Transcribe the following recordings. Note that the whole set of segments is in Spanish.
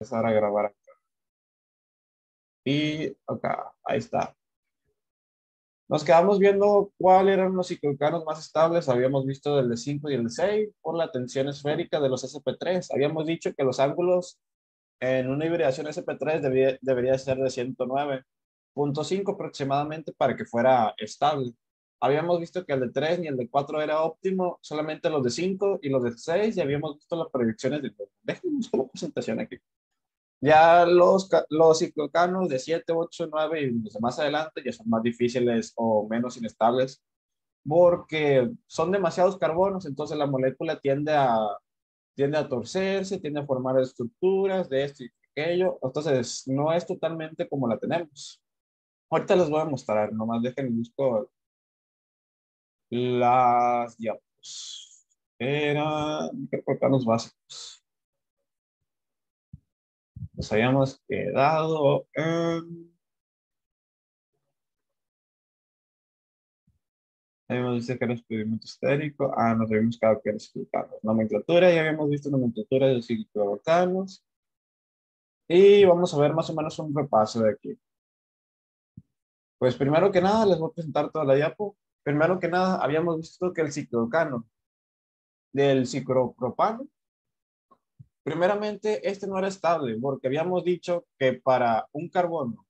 empezar a grabar acá. Y acá, ahí está. Nos quedamos viendo cuáles eran los cicloalcanos más estables. Habíamos visto el de 5 y el de 6 por la tensión esférica de los SP3. Habíamos dicho que los ángulos en una hibridación SP3 debería, debería ser de 109.5 aproximadamente para que fuera estable. Habíamos visto que el de 3 ni el de 4 era óptimo, solamente los de 5 y los de 6 y habíamos visto las proyecciones de... Déjenme buscar la presentación aquí. Ya los, los ciclocanos de 7, 8, 9 y los de más adelante ya son más difíciles o menos inestables porque son demasiados carbonos, entonces la molécula tiende a, tiende a torcerse, tiende a formar estructuras de esto y aquello, entonces no es totalmente como la tenemos. Ahorita les voy a mostrar, nomás dejen busco las diapos. Eran los básicos. Nos habíamos quedado en... Habíamos visto que era experimento estérico. Ah, nos habíamos quedado que era ciclovolcanos. Nomenclatura, ya habíamos visto nomenclatura de ciclovolcanos. Y vamos a ver más o menos un repaso de aquí. Pues primero que nada, les voy a presentar toda la diapo. Primero que nada, habíamos visto que el ciclovolcano del ciclopropano Primeramente, este no era estable porque habíamos dicho que para un carbono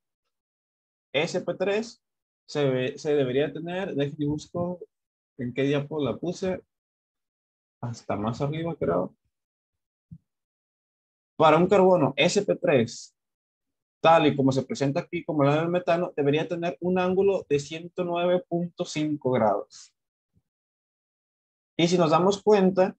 SP3 se, se debería tener, déjenme busco en qué diapo la puse, hasta más arriba creo. Para un carbono SP3, tal y como se presenta aquí como el del metano, debería tener un ángulo de 109.5 grados. Y si nos damos cuenta,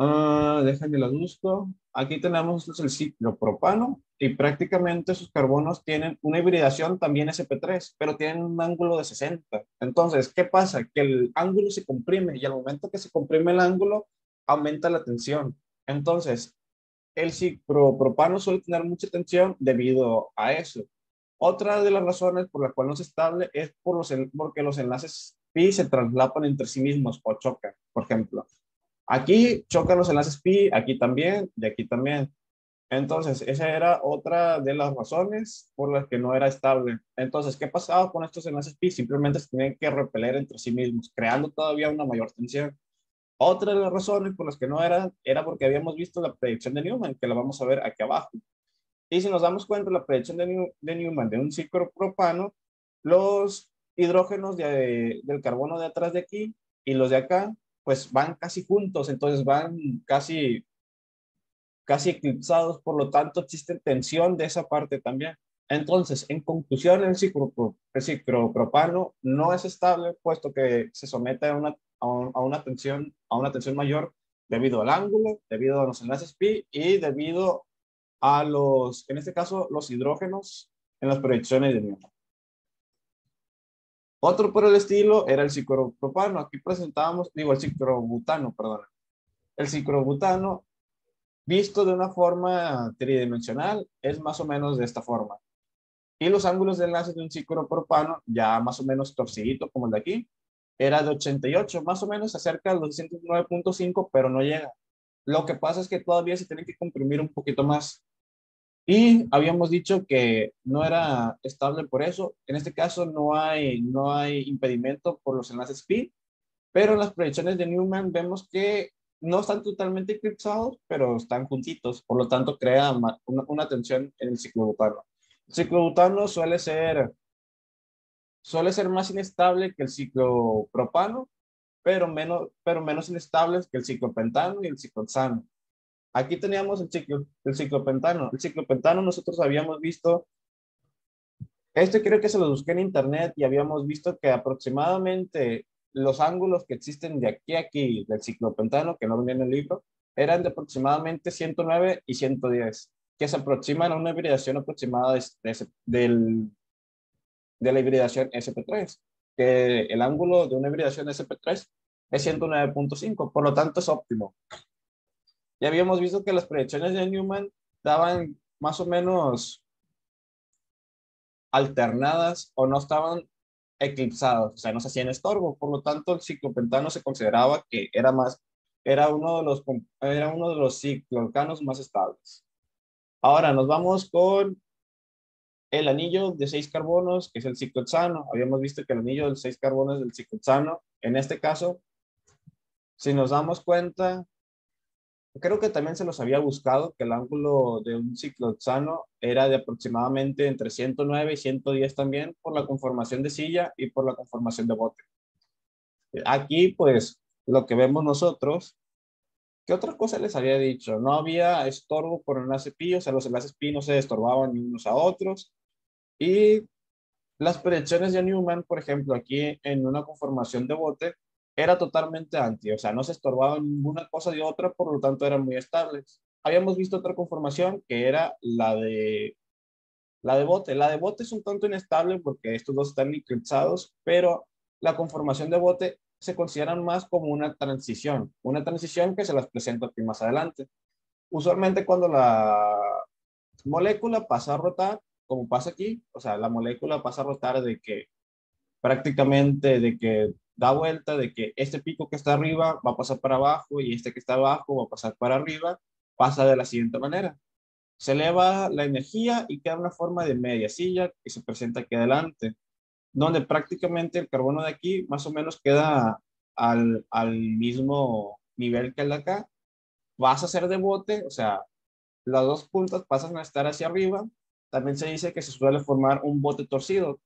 Uh, déjenme las busco. Aquí tenemos el ciclo propano y prácticamente sus carbonos tienen una hibridación también SP3, pero tienen un ángulo de 60. Entonces, ¿qué pasa? Que el ángulo se comprime y al momento que se comprime el ángulo, aumenta la tensión. Entonces, el ciclopropano suele tener mucha tensión debido a eso. Otra de las razones por la cual no es estable es por los, porque los enlaces pi se traslapan entre sí mismos o chocan, por ejemplo. Aquí chocan los enlaces pi, aquí también, y aquí también. Entonces, esa era otra de las razones por las que no era estable. Entonces, ¿qué pasaba con estos enlaces pi? Simplemente se tenían que repeler entre sí mismos, creando todavía una mayor tensión. Otra de las razones por las que no era, era porque habíamos visto la predicción de Newman, que la vamos a ver aquí abajo. Y si nos damos cuenta, la predicción de, Newman de un ciclo propano, los hidrógenos del carbono de atrás de aquí y los de acá pues van casi juntos, entonces van casi, casi eclipsados, por lo tanto existe tensión de esa parte también. Entonces, en conclusión, el, ciclopropano no es estable, puesto que se somete a una, a, una tensión, a una tensión mayor debido al ángulo, debido a los enlaces pi y debido a los, en este caso, los hidrógenos en las proyecciones de Newton. Otro por el estilo era el ciclopropano. Aquí presentábamos, digo, el ciclobutano, perdón. El ciclobutano, visto de una forma tridimensional, es más o menos de esta forma. Y los ángulos de enlace de un ciclopropano, ya más o menos torcidito como el de aquí, era de 88, más o menos acerca de los 209.5, pero no llega. Lo que pasa es que todavía se tiene que comprimir un poquito más. Y habíamos dicho que no era estable por eso. En este caso no hay, no hay impedimento por los enlaces pi, pero en las proyecciones de Newman vemos que no están totalmente eclipsados, pero están juntitos. Por lo tanto, crea una, tensión en el ciclobutano. El ciclobutano suele ser, suele ser más inestable que el ciclopropano, pero menos, pero menos inestable que el ciclopentano y el ciclohexano. Aquí teníamos el ciclo, el ciclopentano. El ciclopentano nosotros habíamos visto, este creo que se lo busqué en internet y habíamos visto que aproximadamente los ángulos que existen de aquí a aquí del ciclopentano, que no venía en el libro, eran de aproximadamente 109 y 110, que se aproximan a una hibridación aproximada de, del, de la hibridación SP3, que el ángulo de una hibridación SP3 es 109.5, por lo tanto es óptimo. Ya habíamos visto que las proyecciones de Newman daban más o menos alternadas o no estaban eclipsadas, o sea, no se hacían estorbo, por lo tanto el ciclopentano se consideraba que era más, era uno de los, era uno de los cicloalcanos más estables. Ahora nos vamos con el anillo de seis carbonos, que es el ciclohexano. Habíamos visto que el anillo de seis carbonos es el ciclohexano. En este caso, si nos damos cuenta, creo que también se los había buscado, que el ángulo de un ciclohexano era de aproximadamente entre 109 y 110 también por la conformación de silla y por la conformación de bote. Aquí, pues, lo que vemos nosotros, ¿qué otra cosa les había dicho? No había estorbo por enlace pi, o sea, los enlaces pi no se estorbaban ni unos a otros. Y las proyecciones de Newman, por ejemplo, aquí en una conformación de bote, era totalmente anti, o sea, no se estorbaban ninguna cosa de otra, por lo tanto eran muy estables. Habíamos visto otra conformación que era la de la de bote. La de bote es un tanto inestable porque estos dos están eclipsados, pero la conformación de bote se consideran más como una transición, una transición que se las presento aquí más adelante. Usualmente cuando la molécula pasa a rotar, como pasa aquí, o sea, la molécula pasa a rotar de que prácticamente de que da vuelta, de que este pico que está arriba va a pasar para abajo y este que está abajo va a pasar para arriba, pasa de la siguiente manera. Se eleva la energía y queda una forma de media silla que se presenta aquí adelante, donde prácticamente el carbono de aquí más o menos queda al, al mismo nivel que el de acá. Vas a hacer de bote, o sea, las dos puntas pasan a estar hacia arriba también se dice que se suele formar un bote torcido.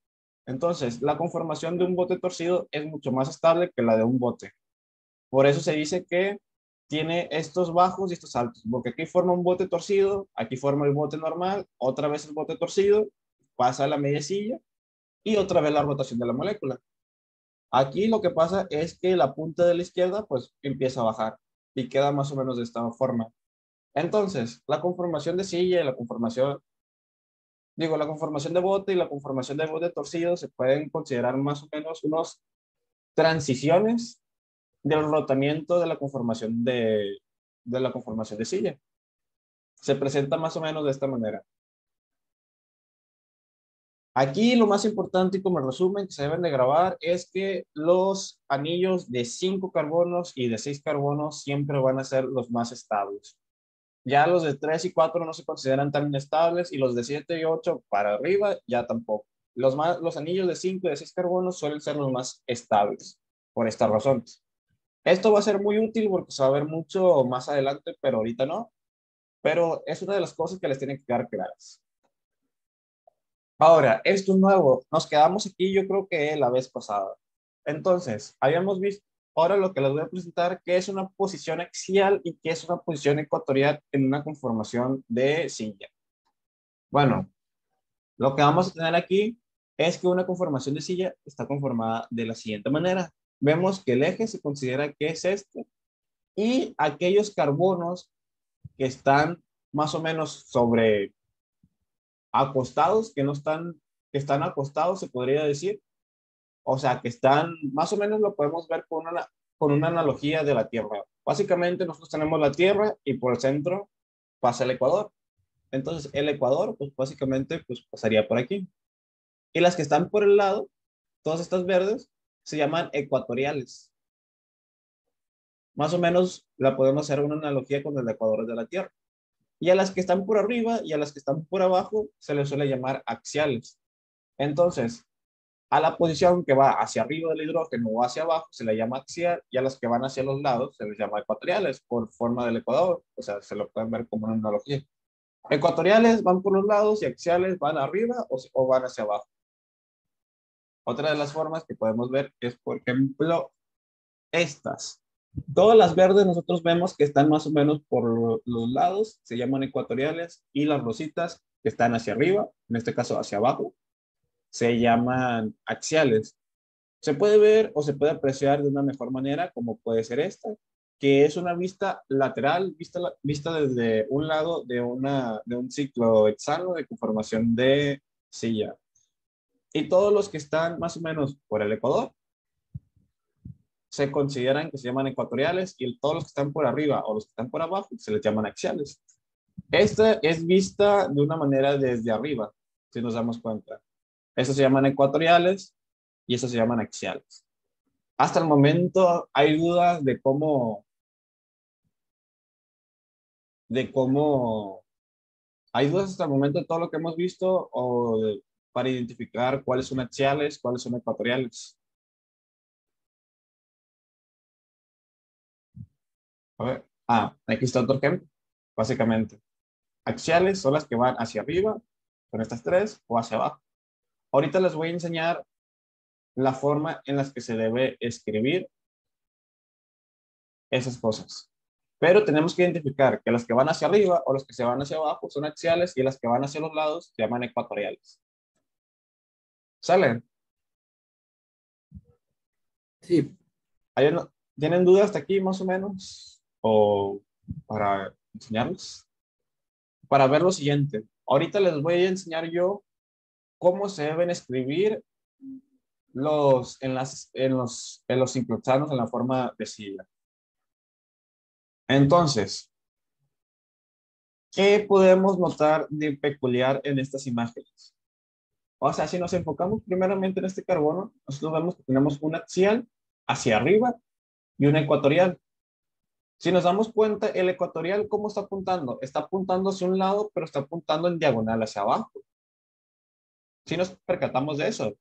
Entonces, la conformación de un bote torcido es mucho más estable que la de un bote. Por eso se dice que tiene estos bajos y estos altos, porque aquí forma un bote torcido, aquí forma el bote normal, otra vez el bote torcido, pasa a la media silla y otra vez la rotación de la molécula. Aquí lo que pasa es que la punta de la izquierda pues empieza a bajar y queda más o menos de esta forma. Entonces, la conformación de silla y la conformación digo, la conformación de bote y la conformación de bote torcido se pueden considerar más o menos unos transiciones del rotamiento de la conformación de, de la conformación de silla. Se presenta más o menos de esta manera. Aquí lo más importante y como resumen que se deben de grabar es que los anillos de 5 carbonos y de 6 carbonos siempre van a ser los más estables. Ya los de 3 y 4 no se consideran tan inestables y los de 7 y 8 para arriba ya tampoco. Los, más, los anillos de 5 y de 6 carbonos suelen ser los más estables por estas razones. Esto va a ser muy útil porque se va a ver mucho más adelante, pero ahorita no. Pero es una de las cosas que les tienen que quedar claras. Ahora, esto nuevo, nos quedamos aquí yo creo que la vez pasada. Entonces, habíamos visto, Ahora lo que les voy a presentar, qué es una posición axial y qué es una posición ecuatorial en una conformación de silla. Bueno, lo que vamos a tener aquí es que una conformación de silla está conformada de la siguiente manera. Vemos que el eje se considera que es este y aquellos carbonos que están más o menos sobre acostados, que no están, que están acostados, se podría decir, o sea, que están, más o menos lo podemos ver con una, con una analogía de la Tierra. Básicamente nosotros tenemos la Tierra y por el centro pasa el Ecuador. Entonces el Ecuador, pues básicamente, pues pasaría por aquí. Y las que están por el lado, todas estas verdes, se llaman ecuatoriales. Más o menos la podemos hacer una analogía con el Ecuador de la Tierra. Y a las que están por arriba y a las que están por abajo se les suele llamar axiales. Entonces, a la posición que va hacia arriba del hidrógeno o hacia abajo se le llama axial y a las que van hacia los lados se les llama ecuatoriales por forma del ecuador. O sea, se lo pueden ver como una analogía. Ecuatoriales van por los lados y axiales van arriba o, o van hacia abajo. Otra de las formas que podemos ver es, por ejemplo, estas. Todas las verdes nosotros vemos que están más o menos por los lados, se llaman ecuatoriales, y las rositas que están hacia arriba, en este caso hacia abajo, se llaman axiales. Se puede ver o se puede apreciar de una mejor manera, como puede ser esta, que es una vista lateral, vista, vista desde un lado de, una, de un ciclo hexano de conformación de silla. Y todos los que están más o menos por el ecuador se consideran que se llaman ecuatoriales y todos los que están por arriba o los que están por abajo se les llaman axiales. Esta es vista de una manera desde arriba, si nos damos cuenta. Estos se llaman ecuatoriales y estos se llaman axiales. Hasta el momento hay dudas de cómo, de cómo ¿Hay dudas hasta el momento de todo lo que hemos visto para identificar cuáles son axiales, cuáles son ecuatoriales? A ver. Ah, aquí está otro ejemplo, básicamente. Axiales son las que van hacia arriba, con estas tres, o hacia abajo. Ahorita les voy a enseñar la forma en las que se debe escribir esas cosas. Pero tenemos que identificar que las que van hacia arriba o las que se van hacia abajo son axiales y las que van hacia los lados se llaman ecuatoriales. ¿Salen? Sí. ¿Tienen dudas hasta aquí más o menos? ¿O para enseñarles? Para ver lo siguiente. Ahorita les voy a enseñar yo cómo se deben escribir los enlaces en los, en los en la forma de sigla. Entonces, ¿qué podemos notar de peculiar en estas imágenes? O sea, si nos enfocamos primeramente en este carbono, nosotros vemos que tenemos un axial hacia arriba y un ecuatorial. Si nos damos cuenta, el ecuatorial, ¿cómo está apuntando? Está apuntando hacia un lado, pero está apuntando en diagonal hacia abajo. Si nos percatamos de eso.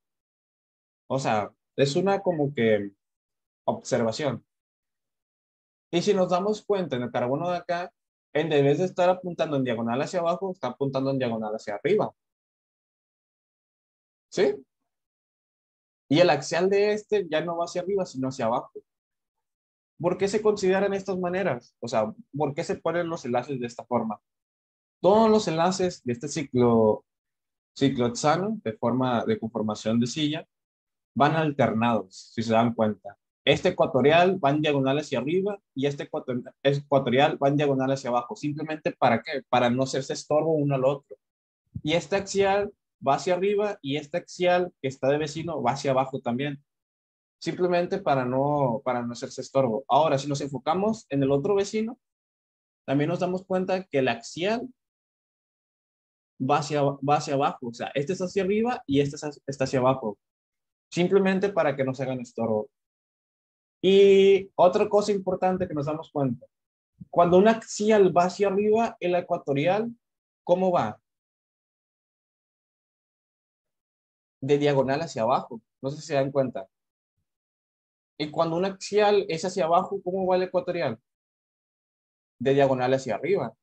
O sea, es una como que observación. Y si nos damos cuenta en el carbono de acá, en vez de estar apuntando en diagonal hacia abajo, está apuntando en diagonal hacia arriba. ¿Sí? Y el axial de este ya no va hacia arriba, sino hacia abajo. ¿Por qué se consideran estas maneras? O sea, ¿por qué se ponen los enlaces de esta forma? Todos los enlaces de este ciclo, ciclo hexano, de forma de conformación de silla, van alternados, si se dan cuenta. Este ecuatorial va en diagonal hacia arriba y este ecuatorial va en diagonal hacia abajo. Simplemente para qué? Para no hacerse estorbo uno al otro. Y este axial va hacia arriba y este axial que está de vecino va hacia abajo también. Simplemente para no, para no hacerse estorbo. Ahora, si nos enfocamos en el otro vecino, también nos damos cuenta que el axial va hacia, va hacia abajo. O sea, este está hacia arriba y este está hacia abajo. Simplemente para que no se hagan estorbo. Y otra cosa importante que nos damos cuenta, cuando un axial va hacia arriba, el ecuatorial, ¿cómo va? De diagonal hacia abajo. No sé si se dan cuenta. Y cuando un axial es hacia abajo, ¿cómo va el ecuatorial? De diagonal hacia arriba.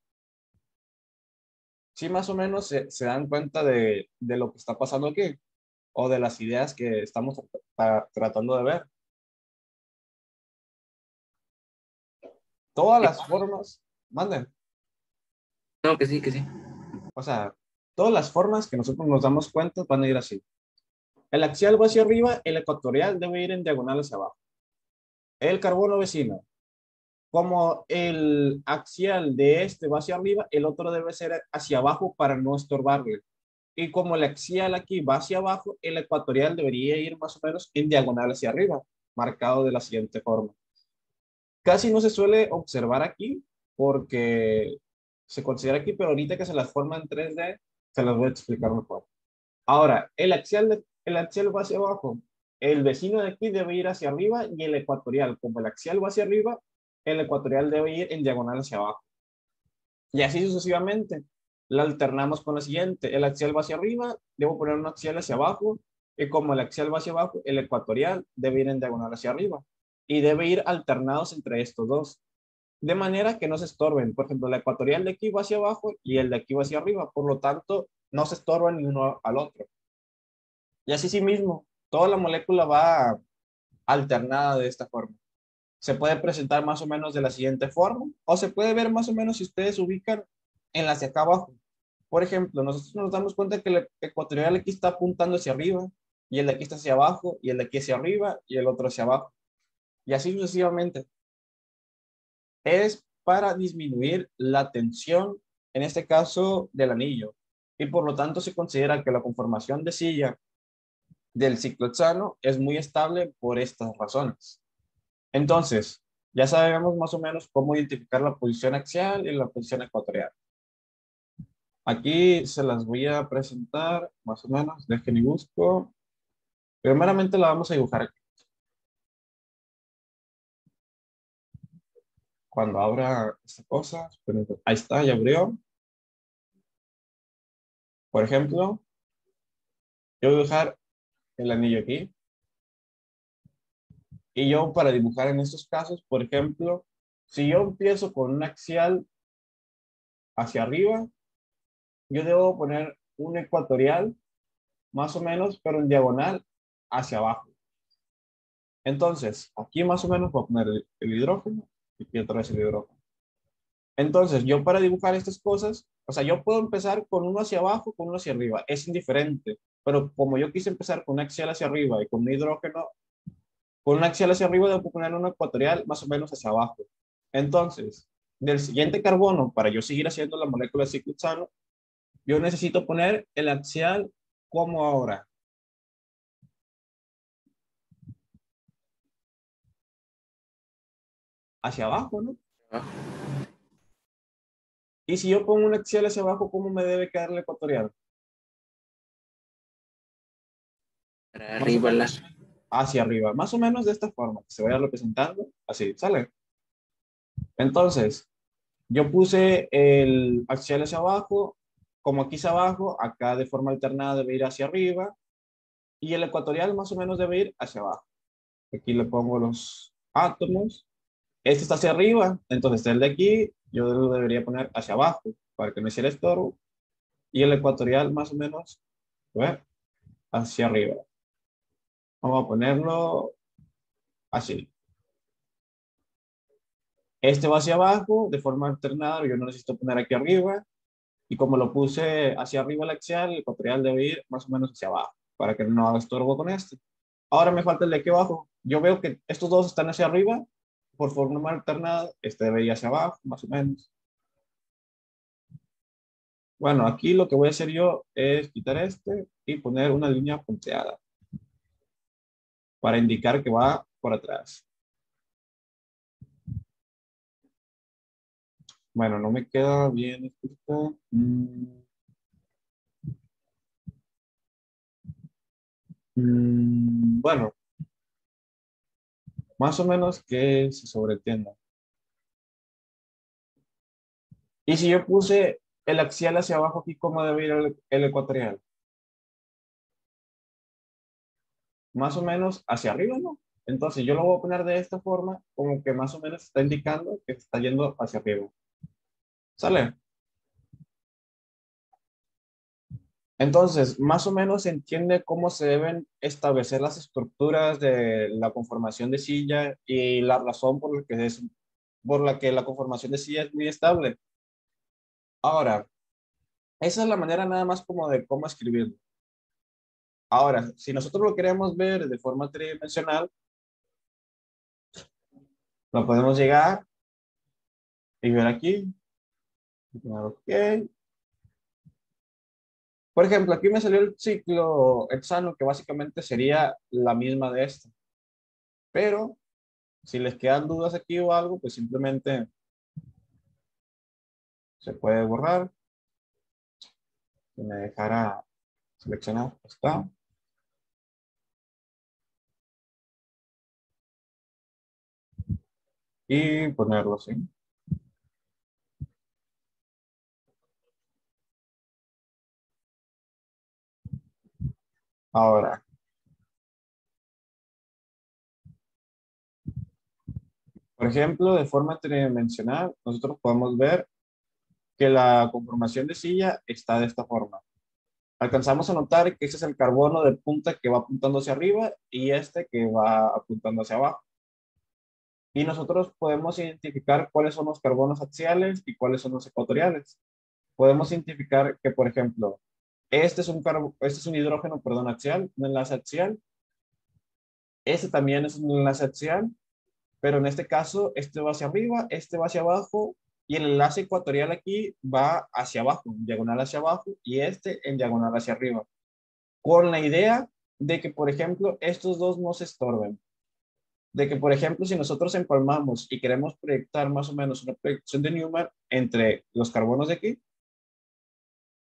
Sí, más o menos se, dan cuenta de, de, lo que está pasando aquí o de las ideas que estamos tratando de ver. Todas las formas, manden. No, que sí, que sí. O sea, todas las formas que nosotros nos damos cuenta van a ir así. El axial va hacia arriba, el ecuatorial debe ir en diagonal hacia abajo. El carbono vecino. Como el axial de este va hacia arriba, el otro debe ser hacia abajo para no estorbarle. Y como el axial aquí va hacia abajo, el ecuatorial debería ir más o menos en diagonal hacia arriba, marcado de la siguiente forma. Casi no se suele observar aquí porque se considera aquí, pero ahorita que se las forma en 3D, se las voy a explicar mejor. Ahora, el axial, el axial va hacia abajo. El vecino de aquí debe ir hacia arriba y el ecuatorial, como el axial va hacia arriba, el ecuatorial debe ir en diagonal hacia abajo. Y así sucesivamente. La alternamos con la siguiente. El axial va hacia arriba, debo poner un axial hacia abajo. Y como el axial va hacia abajo, el ecuatorial debe ir en diagonal hacia arriba y debe ir alternados entre estos dos. De manera que no se estorben. Por ejemplo, la ecuatorial de aquí va hacia abajo y el de aquí va hacia arriba. Por lo tanto, no se estorban ni uno al otro. Y así sí mismo, toda la molécula va alternada de esta forma. Se puede presentar más o menos de la siguiente forma o se puede ver más o menos si ustedes ubican en las de acá abajo. Por ejemplo, nosotros nos damos cuenta que el ecuatorial aquí está apuntando hacia arriba y el de aquí está hacia abajo y el de aquí hacia arriba y el otro hacia abajo y así sucesivamente. Es para disminuir la tensión, en este caso del anillo, y por lo tanto se considera que la conformación de silla del ciclohexano es muy estable por estas razones. Entonces, ya sabemos más o menos cómo identificar la posición axial y la posición ecuatorial. Aquí se las voy a presentar más o menos, dejen y busco. Primeramente la vamos a dibujar aquí. cuando abra esta cosa, ahí está, ya abrió. Por ejemplo, yo voy a dibujar el anillo aquí. Y yo para dibujar en estos casos, por ejemplo, si yo empiezo con un axial hacia arriba, yo debo poner un ecuatorial, más o menos, pero en diagonal hacia abajo. Entonces, aquí más o menos voy a poner el, hidrógeno y aquí otra vez el hidrógeno. Entonces, yo para dibujar estas cosas, o sea, yo puedo empezar con uno hacia abajo, con uno hacia arriba, es indiferente. Pero como yo quise empezar con un axial hacia arriba y con un hidrógeno, con un axial hacia arriba debo poner un ecuatorial más o menos hacia abajo. Entonces, del siguiente carbono, para yo seguir haciendo la molécula ciclohexano, yo necesito poner el axial como ahora. Hacia abajo, ¿no? Y si yo pongo un axial hacia abajo, ¿cómo me debe quedar el ecuatorial? Arriba, hacia arriba, más o menos de esta forma, que se vaya representando, así, ¿sale? Entonces, yo puse el axial hacia abajo, como aquí hacia abajo, acá de forma alternada debe ir hacia arriba, y el ecuatorial más o menos debe ir hacia abajo. Aquí le pongo los átomos. Este está hacia arriba, entonces el de aquí yo lo debería poner hacia abajo para que no hiciera estorbo. Y el ecuatorial más o menos hacia arriba. Vamos a ponerlo así. Este va hacia abajo de forma alternada, yo no necesito poner aquí arriba. Y como lo puse hacia arriba el axial, el ecuatorial debe ir más o menos hacia abajo, para que no haga estorbo con este. Ahora me falta el de aquí abajo. Yo veo que estos dos están hacia arriba, por forma alternada, este debe ir hacia abajo, más o menos. Bueno, aquí lo que voy a hacer yo es quitar este y poner una línea punteada para indicar que va por atrás. Bueno, no me queda bien escrito. Mm. Mm, bueno, más o menos que se sobreentienda. Y si yo puse el axial hacia abajo aquí, ¿cómo debe ir el, el ecuatorial? Más o menos hacia arriba, ¿no? Entonces yo lo voy a poner de esta forma, como que más o menos está indicando que está yendo hacia arriba. ¿Sale? Entonces, más o menos se entiende cómo se deben establecer las estructuras de la conformación de silla y la razón por la que, es, por la, que la conformación de silla es muy estable. Ahora, esa es la manera nada más como de cómo escribirlo. Ahora, si nosotros lo queremos ver de forma tridimensional, lo podemos llegar y ver aquí. Ok. Por ejemplo, aquí me salió el ciclo hexano, que básicamente sería la misma de este. Pero, si les quedan dudas aquí o algo, pues simplemente se puede borrar. Si me dejara seleccionar, está. Y ponerlo así. Ahora, por ejemplo, de forma tridimensional, nosotros podemos ver que la conformación de silla está de esta forma. Alcanzamos a notar que este es el carbono de punta que va apuntando hacia arriba y este que va apuntando hacia abajo. Y nosotros podemos identificar cuáles son los carbonos axiales y cuáles son los ecuatoriales. Podemos identificar que, por ejemplo, este es un, este es un hidrógeno, perdón, axial, un enlace axial. Este también es un enlace axial, pero en este caso, este va hacia arriba, este va hacia abajo, y el enlace ecuatorial aquí va hacia abajo, en diagonal hacia abajo, y este en diagonal hacia arriba. Con la idea de que, por ejemplo, estos dos no se estorben. De que, por ejemplo, si nosotros empalmamos y queremos proyectar más o menos una proyección de Newman entre los carbonos de aquí,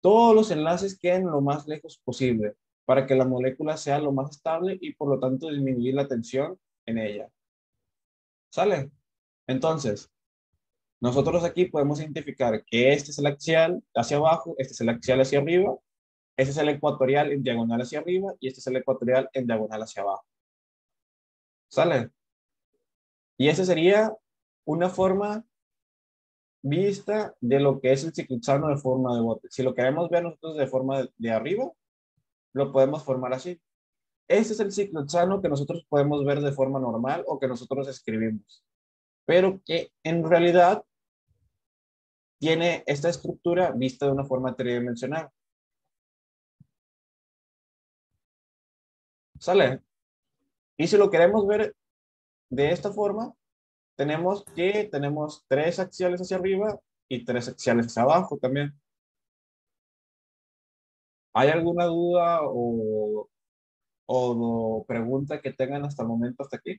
todos los enlaces queden lo más lejos posible para que la molécula sea lo más estable y por lo tanto disminuir la tensión en ella. ¿Sale? Entonces, nosotros aquí podemos identificar que este es el axial hacia abajo, este es el axial hacia arriba Este es el ecuatorial en diagonal hacia arriba y este es el ecuatorial en diagonal hacia abajo. ¿Sale? Y esa sería una forma vista de lo que es el ciclohexano de forma de bote. Si lo queremos ver nosotros de forma de, arriba, lo podemos formar así. Este es el ciclohexano que nosotros podemos ver de forma normal o que nosotros escribimos. Pero que en realidad tiene esta estructura vista de una forma tridimensional. ¿Sale? Y si lo queremos ver de esta forma, tenemos que tenemos tres axiales hacia arriba y tres axiales hacia abajo también. ¿Hay alguna duda o, o pregunta que tengan hasta el momento hasta aquí?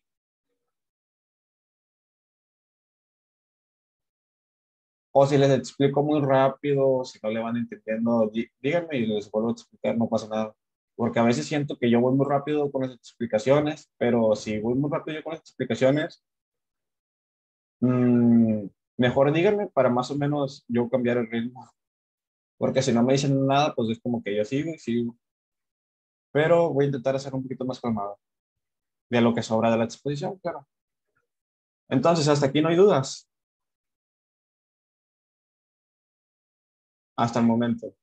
O si les explico muy rápido, si no le van entendiendo, díganme y les vuelvo a explicar, no pasa nada. Porque a veces siento que yo voy muy rápido con las explicaciones, pero si voy muy rápido con las explicaciones, mmm, mejor díganme para más o menos yo cambiar el ritmo. Porque si no me dicen nada, pues es como que yo sigo y sigo. Pero voy a intentar hacer un poquito más calmado de lo que sobra de la exposición, claro. Entonces, hasta aquí no hay dudas. hasta el momento.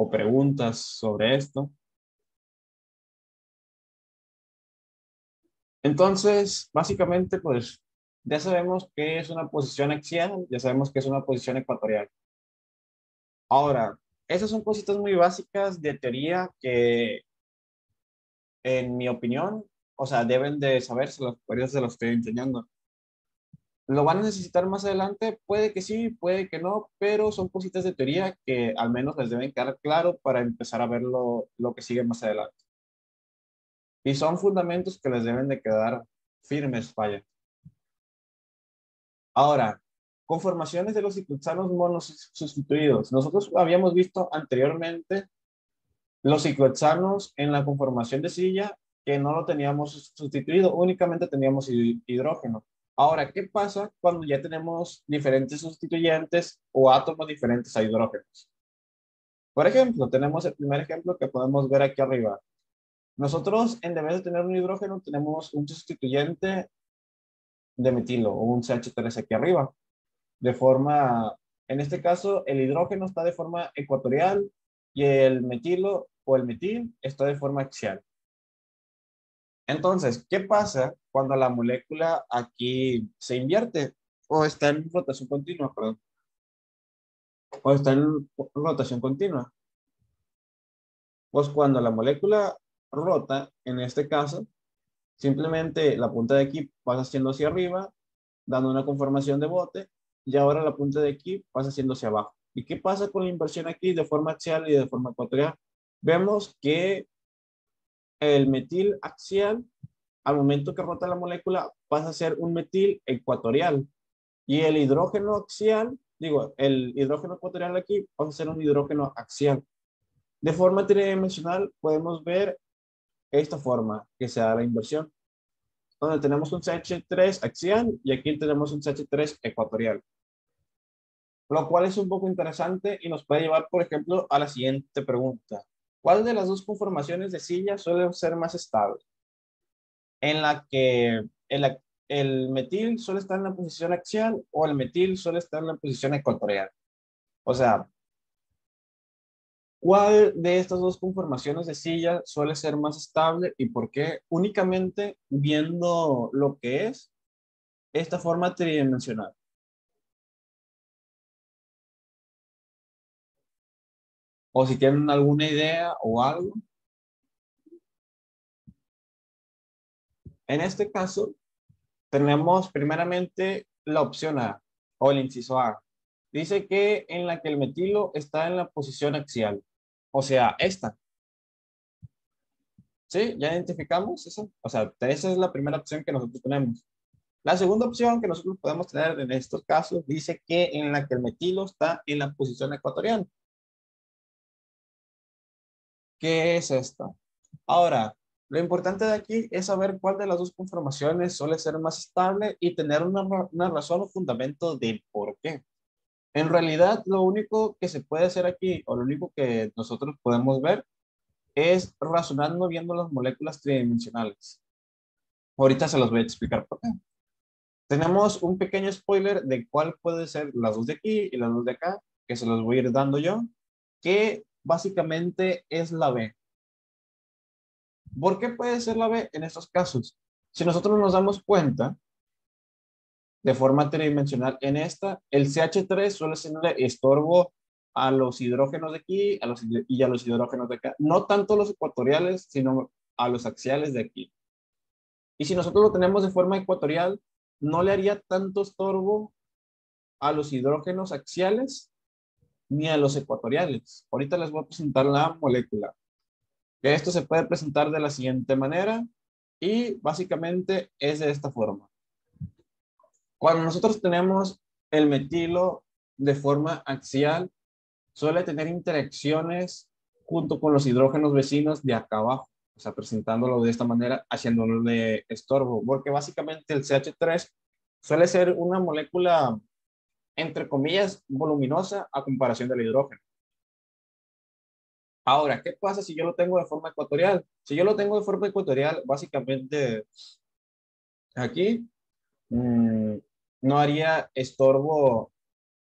O preguntas sobre esto. Entonces, básicamente, pues, ya sabemos que es una posición axial, ya sabemos que es una posición ecuatorial. Ahora, esas son cositas muy básicas de teoría que, en mi opinión, o sea, deben de saberse, por eso se los estoy enseñando. ¿Lo van a necesitar más adelante? Puede que sí, puede que no, pero son cositas de teoría que al menos les deben quedar claro para empezar a ver lo, que sigue más adelante. Y son fundamentos que les deben de quedar firmes, vaya. Ahora, conformaciones de los cicloxanos monos sustituidos. Nosotros habíamos visto anteriormente los ciclohexanos en la conformación de silla que no lo teníamos sustituido, únicamente teníamos hidrógeno. Ahora, ¿qué pasa cuando ya tenemos diferentes sustituyentes o átomos diferentes a hidrógenos? Por ejemplo, tenemos el primer ejemplo que podemos ver aquí arriba. Nosotros, en vez de tener un hidrógeno, tenemos un sustituyente de metilo o un CH3 aquí arriba. De forma, en este caso, el hidrógeno está de forma ecuatorial y el metilo o el metil está de forma axial. Entonces, ¿qué pasa cuando la molécula aquí se invierte o está en rotación continua? O está en rotación continua. Pues cuando la molécula rota, en este caso, simplemente la punta de aquí pasa haciendo hacia arriba, dando una conformación de bote, y ahora la punta de aquí pasa haciendo hacia abajo. ¿Y qué pasa con la inversión aquí de forma axial y de forma ecuatorial? Vemos que el metil axial, al momento que rota la molécula, pasa a ser un metil ecuatorial. Y el hidrógeno axial, digo, el hidrógeno ecuatorial aquí pasa a ser un hidrógeno axial. De forma tridimensional podemos ver esta forma que se da la inversión. Donde tenemos un CH3 axial y aquí tenemos un CH3 ecuatorial. Lo cual es un poco interesante y nos puede llevar, por ejemplo, a la siguiente pregunta. ¿Cuál de las dos conformaciones de silla suele ser más estable? En la que el, el metil suele estar en la posición axial o el metil suele estar en la posición ecuatorial. O sea, ¿cuál de estas dos conformaciones de silla suele ser más estable y por qué? Únicamente viendo lo que es esta forma tridimensional. O si tienen alguna idea o algo. En este caso, tenemos primeramente la opción A o el inciso A. Dice que en la que el metilo está en la posición axial, o sea, esta. ¿Sí? ¿Ya identificamos eso? O sea, esa es la primera opción que nosotros tenemos. La segunda opción que nosotros podemos tener en estos casos dice que en la que el metilo está en la posición ecuatorial. ¿Qué es esto? Ahora, lo importante de aquí es saber cuál de las dos conformaciones suele ser más estable y tener una, razón o fundamento del por qué. En realidad, lo único que se puede hacer aquí, o lo único que nosotros podemos ver, es razonando viendo las moléculas tridimensionales. Ahorita se los voy a explicar por qué. Tenemos un pequeño spoiler de cuál puede ser las dos de aquí y las dos de acá, que se los voy a ir dando yo, que básicamente es la B. ¿Por qué puede ser la B en estos casos? Si nosotros nos damos cuenta, de forma tridimensional en esta, el CH3 suele ser estorbo a los hidrógenos de aquí a los, y a los hidrógenos de acá. No tanto los ecuatoriales, sino a los axiales de aquí. Y si nosotros lo tenemos de forma ecuatorial, no le haría tanto estorbo a los hidrógenos axiales ni a los ecuatoriales. Ahorita les voy a presentar la molécula. Esto se puede presentar de la siguiente manera y básicamente es de esta forma. Cuando nosotros tenemos el metilo de forma axial, suele tener interacciones junto con los hidrógenos vecinos de acá abajo, o sea, presentándolo de esta manera, haciéndolo estorbo, porque básicamente el CH3 suele ser una molécula, entre comillas, voluminosa a comparación del hidrógeno. Ahora, ¿qué pasa si yo lo tengo de forma ecuatorial? Si yo lo tengo de forma ecuatorial, básicamente aquí mmm, no haría estorbo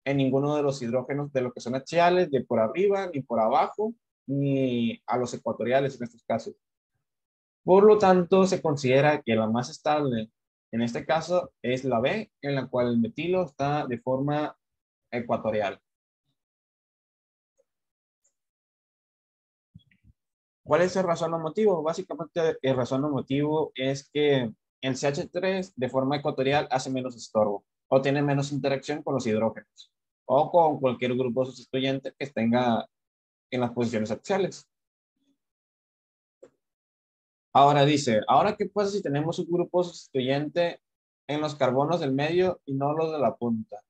en ninguno de los hidrógenos de lo que son axiales, de por arriba, ni por abajo, ni a los ecuatoriales en estos casos. Por lo tanto, se considera que la más estable en este caso es la B, en la cual el metilo está de forma ecuatorial. ¿Cuál es el razón motivo? Básicamente el razón motivo es que el CH3 de forma ecuatorial hace menos estorbo o tiene menos interacción con los hidrógenos o con cualquier grupo sustituyente que tenga en las posiciones axiales. Ahora dice, ahora qué pasa si tenemos un grupo sustituyente en los carbonos del medio y no los de la punta.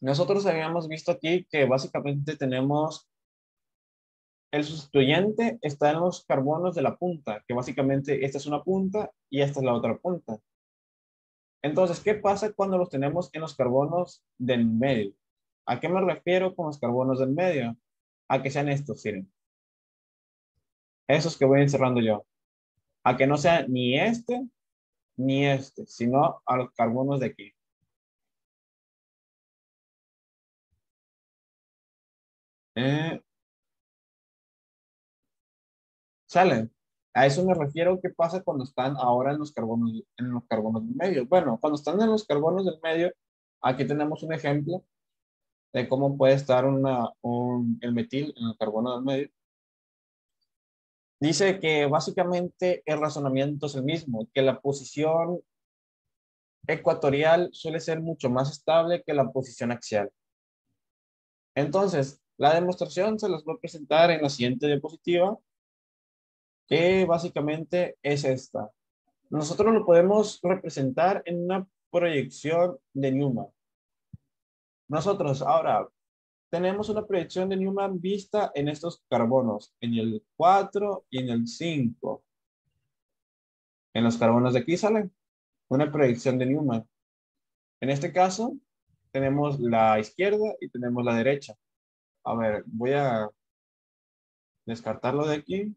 Nosotros habíamos visto aquí que básicamente tenemos el sustituyente está en los carbonos de la punta, que básicamente esta es una punta y esta es la otra punta. Entonces, ¿qué pasa cuando los tenemos en los carbonos del medio? ¿A qué me refiero con los carbonos del medio? A que sean estos, miren. Esos que voy encerrando yo. A que no sea ni este ni este, sino a los carbonos de aquí. Eh, salen. A eso me refiero, ¿qué pasa cuando están ahora en los carbonos, en los carbonos del medio? Bueno, cuando están en los carbonos del medio, aquí tenemos un ejemplo de cómo puede estar una, un, el metil en el carbono del medio. Dice que básicamente el razonamiento es el mismo, que la posición ecuatorial suele ser mucho más estable que la posición axial. Entonces, la demostración se las voy a presentar en la siguiente diapositiva que básicamente es esta. Nosotros lo podemos representar en una proyección de Newman. Nosotros ahora tenemos una proyección de Newman vista en estos carbonos, en el 4 y en el 5. En los carbonos de aquí sale una proyección de Newman. En este caso, tenemos la izquierda y tenemos la derecha. A ver, voy a descartarlo de aquí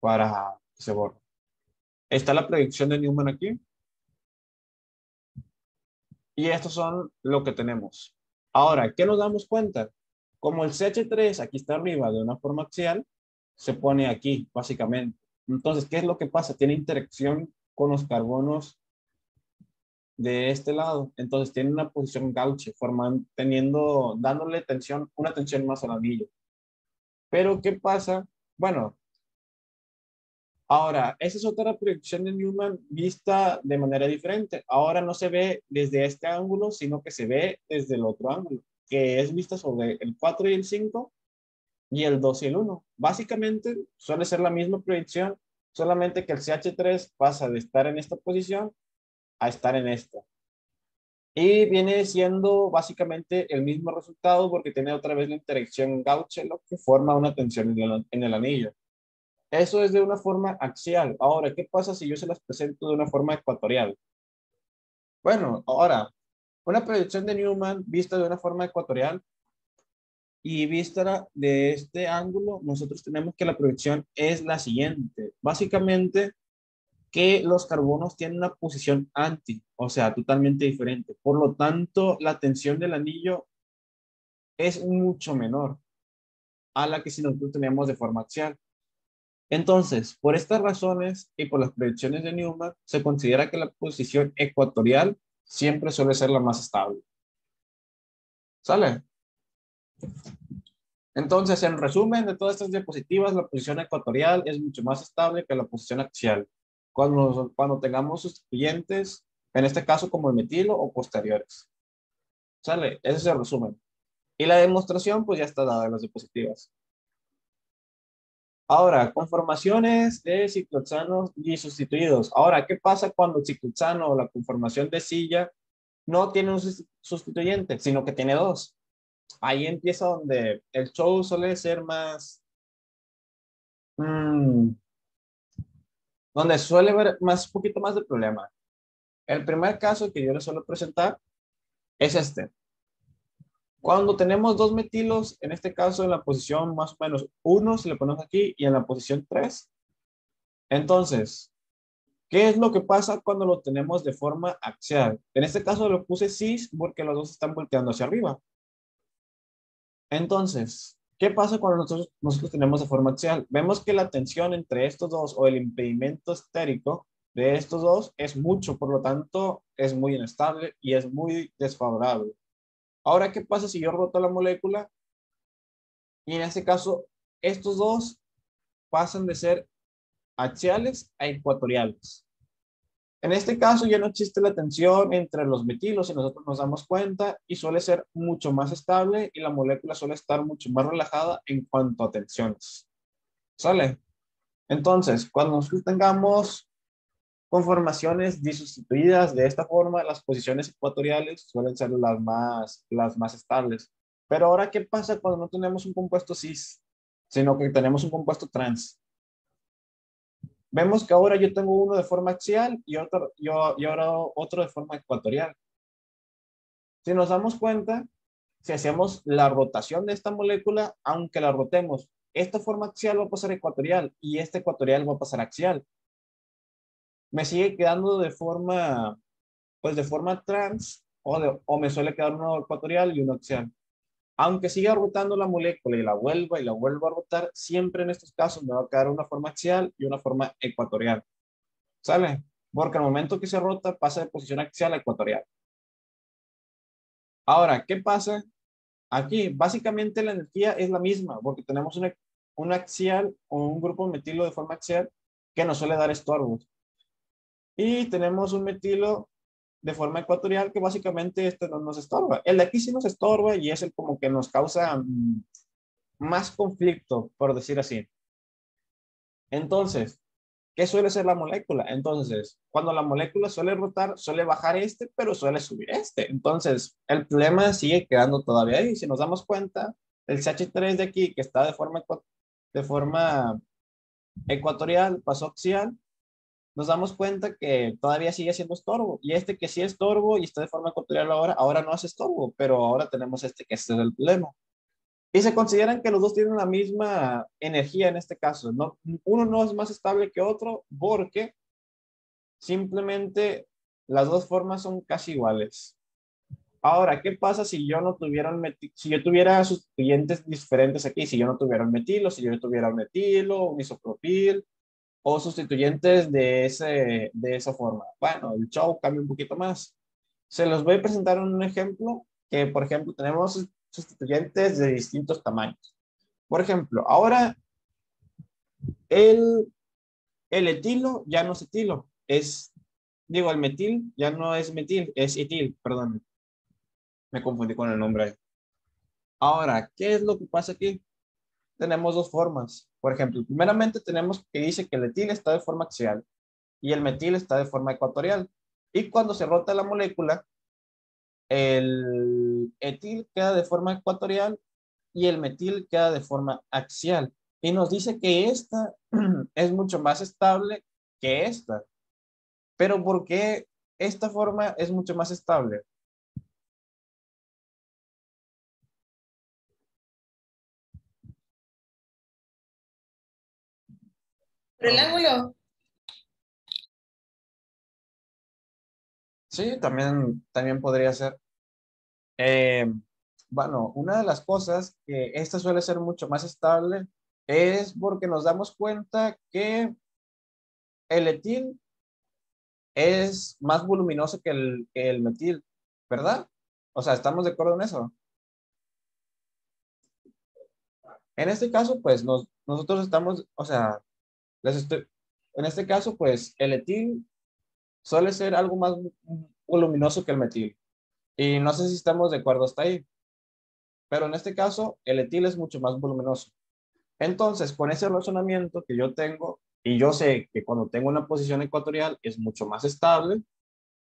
para que se borre. Está la predicción de Newman aquí. Y estos son lo que tenemos. Ahora, ¿qué nos damos cuenta? Como el CH3 aquí está arriba de una forma axial, se pone aquí, básicamente. Entonces, ¿qué es lo que pasa? Tiene interacción con los carbonos de este lado. Entonces, tiene una posición gauche, formando, teniendo, dándole tensión, una tensión más al anillo. Pero, ¿qué pasa? Bueno, Ahora, esa es otra proyección de Newman vista de manera diferente. Ahora no se ve desde este ángulo, sino que se ve desde el otro ángulo, que es vista sobre el 4 y el 5 y el 2 y el 1. Básicamente suele ser la misma proyección, solamente que el CH3 pasa de estar en esta posición a estar en esta. Y viene siendo básicamente el mismo resultado porque tiene otra vez la interacción Gauche, lo que forma una tensión en el anillo. Eso es de una forma axial. Ahora, ¿qué pasa si yo se las presento de una forma ecuatorial? Bueno, ahora, Una proyección de Newman vista de una forma ecuatorial y vista de este ángulo, nosotros tenemos que la proyección es la siguiente. Básicamente, que los carbonos tienen una posición anti, o sea, totalmente diferente. Por lo tanto, la tensión del anillo es mucho menor a la que si nosotros tenemos de forma axial. Entonces, por estas razones y por las predicciones de Newman, se considera que la posición ecuatorial siempre suele ser la más estable. ¿Sale? Entonces, en resumen de todas estas diapositivas, la posición ecuatorial es mucho más estable que la posición axial. Cuando, cuando tengamos sustituyentes, en este caso como el metilo o posteriores. ¿Sale? Ese es el resumen. Y la demostración, pues ya está dada en las diapositivas. Ahora, conformaciones de cicloxanos y sustituidos. Ahora, ¿qué pasa cuando el cicloxano o la conformación de silla no tiene un sustituyente, sino que tiene dos? Ahí empieza donde el show suele ser más... Mm, donde suele haber más, un poquito más de problema. El primer caso que yo les suelo presentar es este. Cuando tenemos dos metilos, en este caso en la posición más o menos 1, si le ponemos aquí, y en la posición 3. Entonces, ¿qué es lo que pasa cuando lo tenemos de forma axial? En este caso lo puse cis porque los dos están volteando hacia arriba. Entonces, ¿qué pasa cuando nosotros, nosotros tenemos de forma axial? Vemos que la tensión entre estos dos o el impedimento estérico de estos dos es mucho, por lo tanto, es muy inestable y es muy desfavorable. Ahora, ¿qué pasa si yo roto la molécula? Y en este caso, estos dos pasan de ser axiales a ecuatoriales. En este caso ya no existe la tensión entre los metilos y nosotros nos damos cuenta y suele ser mucho más estable y la molécula suele estar mucho más relajada en cuanto a tensiones. ¿Sale? Entonces, cuando nosotros tengamos conformaciones disustituidas de esta forma, las posiciones ecuatoriales suelen ser las más, las más estables. Pero ahora, ¿qué pasa cuando no tenemos un compuesto cis, sino que tenemos un compuesto trans? Vemos que ahora yo tengo uno de forma axial y, otro, yo, y ahora otro de forma ecuatorial. Si nos damos cuenta, si hacemos la rotación de esta molécula, aunque la rotemos, esta forma axial va a pasar ecuatorial y este ecuatorial va a pasar axial. Me sigue quedando de forma, pues de forma trans o, o me suele quedar uno ecuatorial y uno axial. Aunque siga rotando la molécula y la vuelva y la vuelva a rotar, siempre en estos casos me va a quedar una forma axial y una forma ecuatorial. ¿Sale? Porque al momento que se rota pasa de posición axial a ecuatorial. Ahora, ¿qué pasa? Aquí, básicamente la energía es la misma, porque tenemos un axial o un grupo metilo de forma axial que nos suele dar estorbos. Y tenemos un metilo de forma ecuatorial que básicamente este no nos estorba. El de aquí sí nos estorba y es el como que nos causa mm, más conflicto, por decir así. Entonces, ¿qué suele ser la molécula? Entonces, cuando la molécula suele rotar, suele bajar este, pero suele subir este. Entonces, el problema sigue quedando todavía ahí. Si nos damos cuenta, el CH3 de aquí, que está de forma, de forma ecuatorial, pasó axial, nos damos cuenta que todavía sigue siendo estorbo. Y este que sí es estorbo y está de forma ecuatorial ahora, ahora no hace estorbo, pero ahora tenemos este que este es el problema. Y se consideran que los dos tienen la misma energía en este caso. ¿no? Uno no es más estable que otro porque simplemente las dos formas son casi iguales. Ahora, ¿qué pasa si yo no tuviera un si yo tuviera sustituyentes diferentes aquí? Si yo no tuviera un metilo, si yo tuviera un metilo, un isopropil, o sustituyentes de, ese, de esa forma. Bueno, el show cambia un poquito más. Se los voy a presentar un ejemplo que, por ejemplo, tenemos sustituyentes de distintos tamaños. Por ejemplo, ahora el, el etilo ya no es etilo, es, digo, el metil ya no es metil, es etil, perdón. Me confundí con el nombre. Ahora, ¿qué es lo que pasa aquí? Tenemos dos formas. Por ejemplo, primeramente tenemos que dice que el etil está de forma axial y el metil está de forma ecuatorial. Y cuando se rota la molécula, el etil queda de forma ecuatorial y el metil queda de forma axial. Y nos dice que esta es mucho más estable que esta. Pero ¿por qué esta forma es mucho más estable? El ángulo. Sí, también, también podría ser. Eh, bueno, una de las cosas que esta suele ser mucho más estable es porque nos damos cuenta que el etil es más voluminoso que el, que el metil, ¿verdad? O sea, ¿estamos de acuerdo en eso? En este caso, pues nos, nosotros estamos, o sea, en este caso, pues el etil suele ser algo más voluminoso que el metil. Y no sé si estamos de acuerdo hasta ahí. Pero en este caso, el etil es mucho más voluminoso. Entonces, con ese razonamiento que yo tengo, y yo sé que cuando tengo una posición ecuatorial es mucho más estable,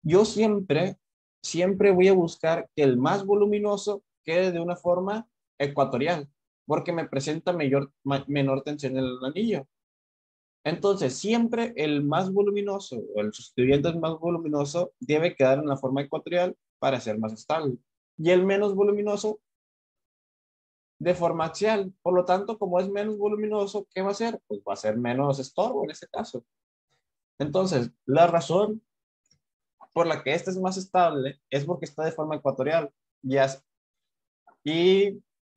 yo siempre, siempre voy a buscar que el más voluminoso quede de una forma ecuatorial, porque me presenta menor tensión en el anillo. Entonces, siempre el más voluminoso o el sustituyente más voluminoso debe quedar en la forma ecuatorial para ser más estable. Y el menos voluminoso de forma axial. Por lo tanto, como es menos voluminoso, ¿qué va a hacer? Pues va a ser menos estorbo en este caso. Entonces, la razón por la que este es más estable es porque está de forma ecuatorial. Y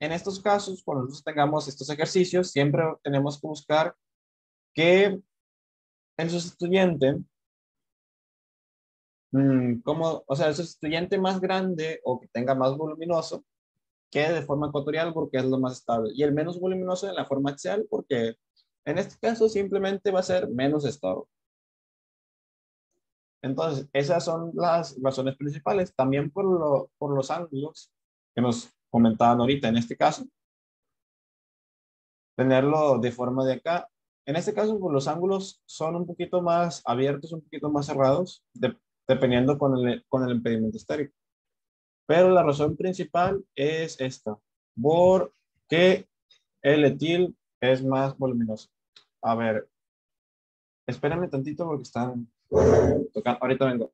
en estos casos, cuando nosotros tengamos estos ejercicios, siempre tenemos que buscar que el sustituyente, mm, como, o sea, el sustituyente más grande o que tenga más voluminoso, quede de forma ecuatorial porque es lo más estable. Y el menos voluminoso en la forma axial porque en este caso simplemente va a ser menos estorbo. Entonces, esas son las razones principales. También por, lo, por los ángulos que nos comentaban ahorita en este caso. Tenerlo de forma de acá en este caso, pues, los ángulos son un poquito más abiertos, un poquito más cerrados, dependiendo con el, con el impedimento estérico. Pero la razón principal es esta, porque el etil es más voluminoso. A ver, espérenme tantito porque están tocando. Ahorita vengo.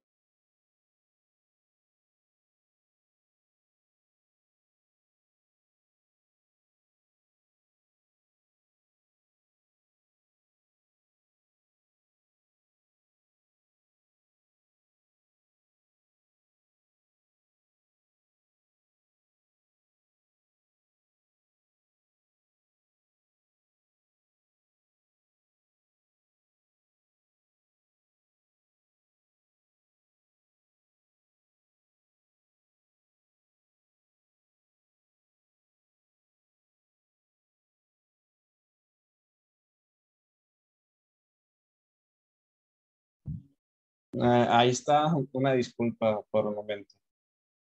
Eh, ahí está, una disculpa por un momento.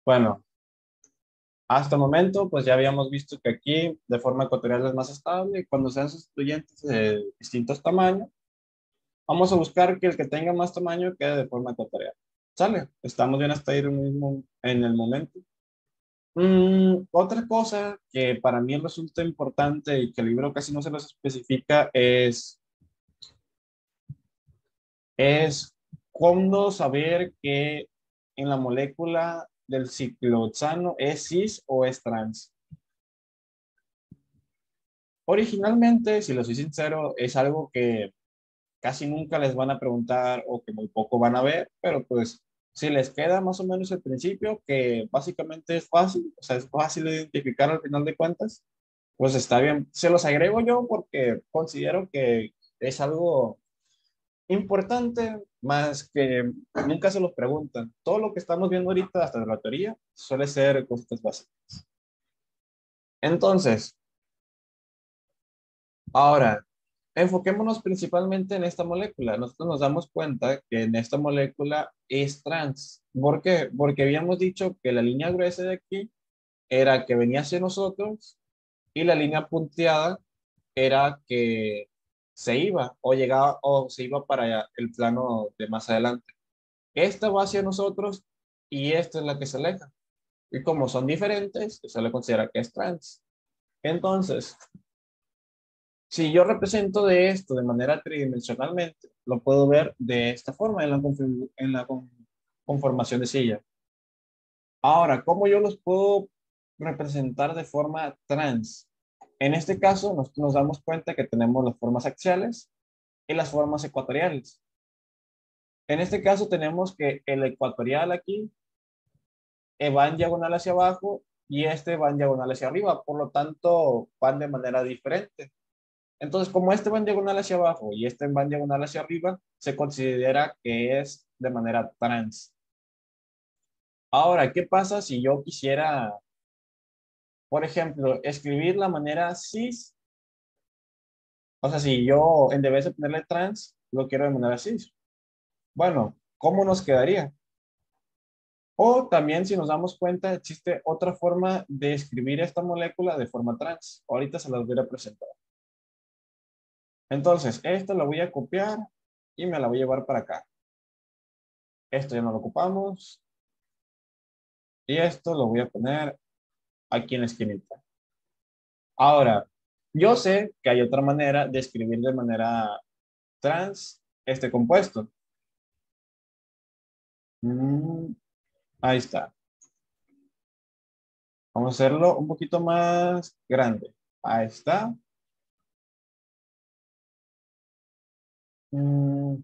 Bueno, hasta el momento, pues ya habíamos visto que aquí de forma ecuatorial es más estable cuando sean sustituyentes de distintos tamaños, vamos a buscar que el que tenga más tamaño quede de forma ecuatorial. ¿Sale? Estamos bien hasta ahí mismo en el momento. Mm, otra cosa que para mí resulta importante y que el libro casi no se nos especifica es, es ¿Cómo saber que en la molécula del ciclohexano es cis o es trans? Originalmente, si lo soy sincero, es algo que casi nunca les van a preguntar o que muy poco van a ver, pero pues si les queda más o menos el principio, que básicamente es fácil, o sea, es fácil de identificar al final de cuentas, pues está bien. Se los agrego yo porque considero que es algo importante, más que nunca se los preguntan. Todo lo que estamos viendo ahorita, hasta la teoría, suele ser cosas básicas. Entonces, ahora, enfoquémonos principalmente en esta molécula. Nosotros nos damos cuenta que en esta molécula es trans. ¿Por qué? Porque habíamos dicho que la línea gruesa de aquí era que venía hacia nosotros y la línea punteada era que se iba o llegaba o se iba para el plano de más adelante. Esta va hacia nosotros y esta es la que se aleja. Y como son diferentes, se le considera que es trans. Entonces, si yo represento de esto de manera tridimensionalmente, lo puedo ver de esta forma en la, en la conformación de silla. Ahora, ¿cómo yo los puedo representar de forma trans? En este caso, nos, damos cuenta que tenemos las formas axiales en las formas ecuatoriales. En este caso tenemos que el ecuatorial aquí eh, va en diagonal hacia abajo y este va en diagonal hacia arriba, por lo tanto van de manera diferente. Entonces, como este va en diagonal hacia abajo y este va en diagonal hacia arriba, se considera que es de manera trans. Ahora, ¿qué pasa si yo quisiera, por ejemplo, escribir la manera cis? O sea, si yo en vez de ponerle trans, lo quiero de manera cis. Bueno, ¿cómo nos quedaría? O también si nos damos cuenta, existe otra forma de escribir esta molécula de forma trans. Ahorita se las voy a presentar. Entonces, esta la voy a copiar y me la voy a llevar para acá. Esto ya no lo ocupamos. Y esto lo voy a poner aquí en la esquinita. Ahora, yo sé que hay otra manera de escribir de manera trans este compuesto. Mm, ahí está. Vamos a hacerlo un poquito más grande. Ahí está. Mm.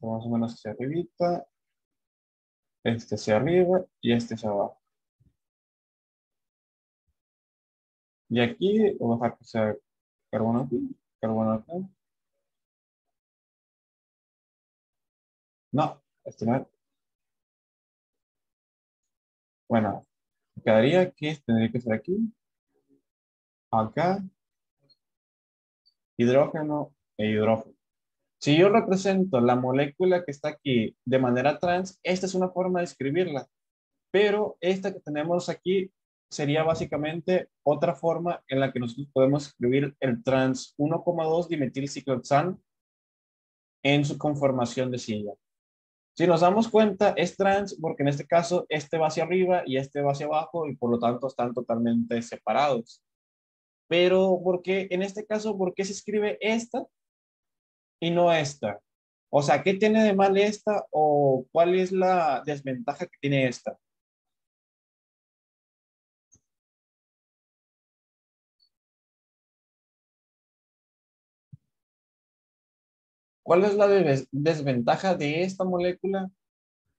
Este más o menos hacia arribita. Este hacia arriba y este hacia abajo. Y aquí voy a dejar que sea carbono aquí, carbono acá. No, este no bueno, quedaría que tendría que ser aquí, acá, hidrógeno e hidrógeno. Si yo represento la molécula que está aquí de manera trans, esta es una forma de escribirla. Pero esta que tenemos aquí sería básicamente otra forma en la que nosotros podemos escribir el trans 1,2 dimetilciclohexano en su conformación de silla. Si nos damos cuenta, es trans porque en este caso este va hacia arriba y este va hacia abajo y por lo tanto están totalmente separados. Pero, ¿por qué? En este caso, ¿por qué se escribe esta y no esta? O sea, ¿qué tiene de mal esta o cuál es la desventaja que tiene esta? ¿Cuál es la desventaja de esta molécula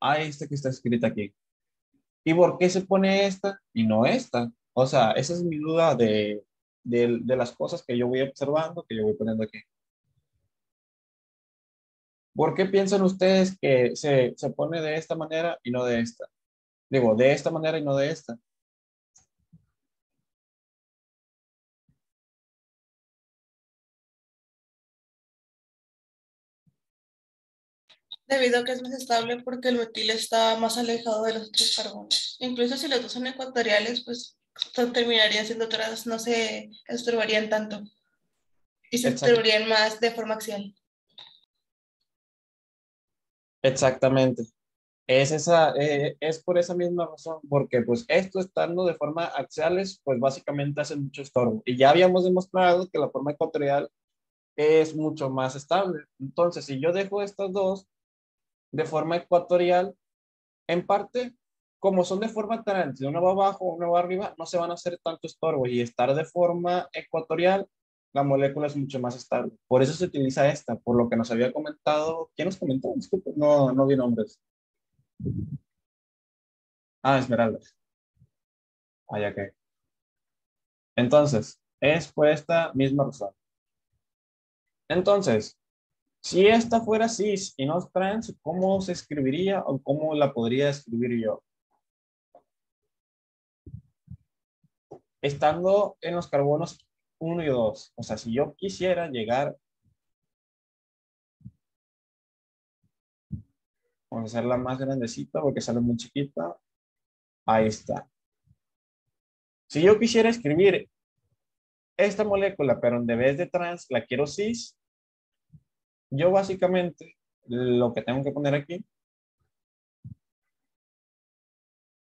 a esta que está escrita aquí? ¿Y por qué se pone esta y no esta? O sea, esa es mi duda de, de, las cosas que yo voy observando, que yo voy poniendo aquí. ¿Por qué piensan ustedes que se, se pone de esta manera y no de esta? Digo, de esta manera y no de esta. Debido a que es más estable porque el metil está más alejado de los otros carbonos. Incluso si los dos son ecuatoriales, pues terminarían siendo otras, no se estorbarían tanto. Y se estorbarían más de forma axial. Exactamente. Es, esa, eh, es por esa misma razón, porque pues esto estando de forma axiales, pues básicamente hace mucho estorbo. Y ya habíamos demostrado que la forma ecuatorial es mucho más estable. Entonces, si yo dejo estas dos, de forma ecuatorial, en parte, como son de forma trans, una va abajo, una va arriba, no se van a hacer tanto estorbo y estar de forma ecuatorial, la molécula es mucho más estable. Por eso se utiliza esta, por lo que nos había comentado. ¿Quién nos comentó? Disculpe, no, no vi nombres. Ah, Esmeralda. Ah, ya que. Entonces, es por esta misma razón. Entonces, si esta fuera cis y no trans, ¿cómo se escribiría o cómo la podría escribir yo? Estando en los carbonos 1 y 2. O sea, si yo quisiera llegar... Vamos a hacerla más grandecita porque sale muy chiquita. Ahí está. Si yo quisiera escribir esta molécula, pero en vez de trans la quiero cis, yo básicamente lo que tengo que poner aquí,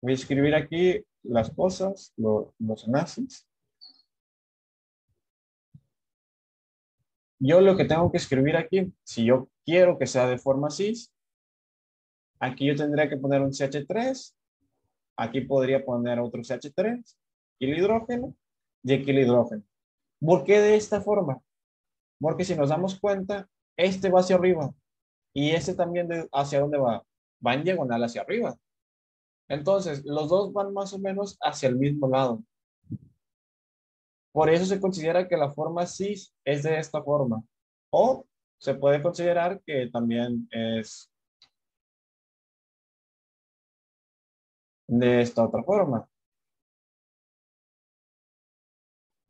voy a escribir aquí las cosas, los enlaces. Yo lo que tengo que escribir aquí, si yo quiero que sea de forma cis, Aquí yo tendría que poner un CH3. Aquí podría poner otro CH3. Y el hidrógeno. Y aquí el hidrógeno. ¿Por qué de esta forma? Porque si nos damos cuenta, este va hacia arriba. Y este también de, hacia dónde va? Va en diagonal hacia arriba. Entonces, los dos van más o menos hacia el mismo lado. Por eso se considera que la forma cis es de esta forma. O se puede considerar que también es de esta otra forma.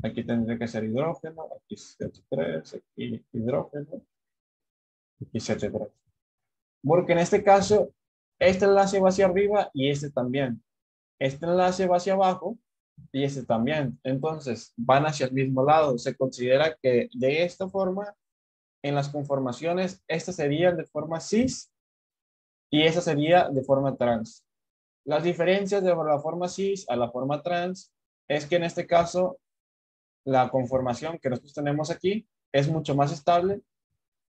Aquí tendría que ser hidrógeno, aquí CH3, aquí hidrógeno, aquí CH3. Porque en este caso, este enlace va hacia arriba y este también. Este enlace va hacia abajo y este también. Entonces, van hacia el mismo lado. Se considera que de esta forma, en las conformaciones, esta sería de forma cis y esta sería de forma trans. Las diferencias de la forma cis a la forma trans es que en este caso, la conformación que nosotros tenemos aquí es mucho más estable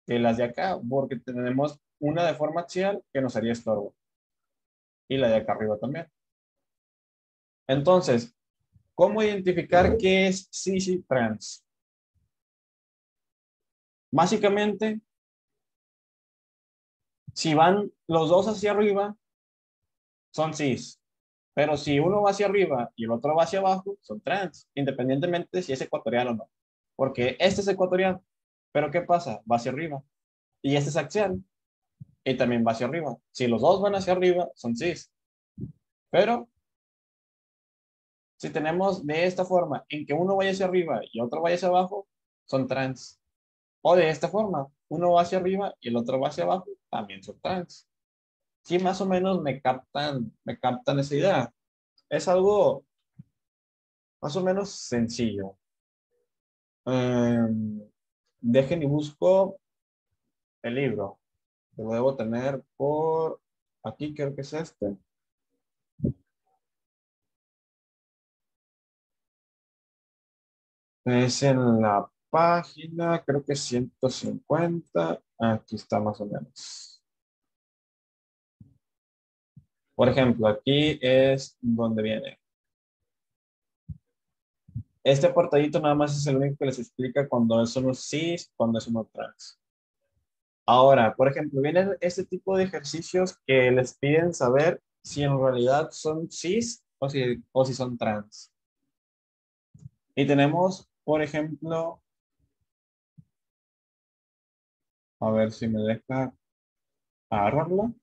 que las de acá, porque tenemos una de forma axial que nos haría estorbo. Y la de acá arriba también. Entonces, ¿cómo identificar qué es y trans? Básicamente, si van los dos hacia arriba, son cis. Pero si uno va hacia arriba y el otro va hacia abajo, son trans, independientemente si es ecuatorial o no. Porque este es ecuatorial, pero ¿qué pasa? Va hacia arriba. Y este es axial, y también va hacia arriba. Si los dos van hacia arriba, son cis. Pero si tenemos de esta forma, en que uno vaya hacia arriba y otro vaya hacia abajo, son trans. O de esta forma, uno va hacia arriba y el otro va hacia abajo, también son trans. Sí, más o menos me captan, me captan esa idea. Es algo más o menos sencillo. Em, dejen y busco el libro. Lo debo tener por aquí, creo que es este. Es en la página, creo que 150. Aquí está más o menos. Por ejemplo, aquí es donde viene. Este portadito nada más es el único que les explica cuando es uno cis, cuando es uno trans. Ahora, por ejemplo, vienen este tipo de ejercicios que les piden saber si en realidad son cis o si, o si son trans. Y tenemos, por ejemplo, a ver si me deja agarrarlo.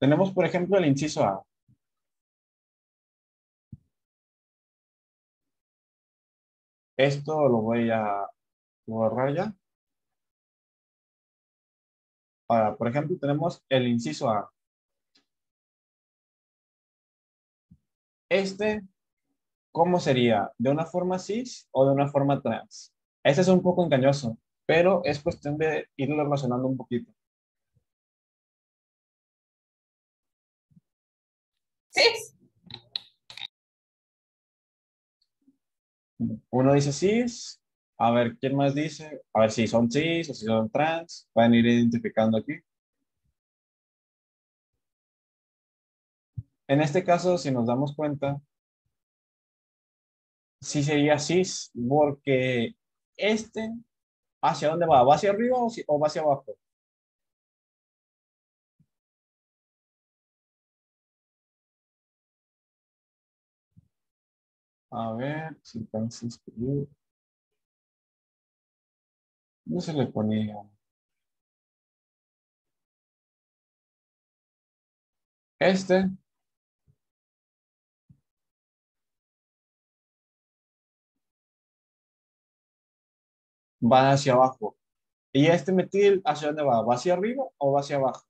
Tenemos, por ejemplo, el inciso A. Esto lo voy a borrar ya. Ahora, por ejemplo, tenemos el inciso A. Este, ¿cómo sería? ¿De una forma cis o de una forma trans? Este es un poco engañoso, pero es cuestión de irlo relacionando un poquito. Cis. Uno dice cis, a ver, ¿quién más dice? A ver si son cis o si son trans. Pueden ir identificando aquí. En este caso, si nos damos cuenta, sí sería cis, porque este, ¿hacia dónde va? ¿Va hacia arriba o, va hacia abajo? A ver, si inscritos. No se le ponía. Este. Va hacia abajo. ¿Y este metil hacia dónde va? ¿Va hacia arriba o va hacia abajo?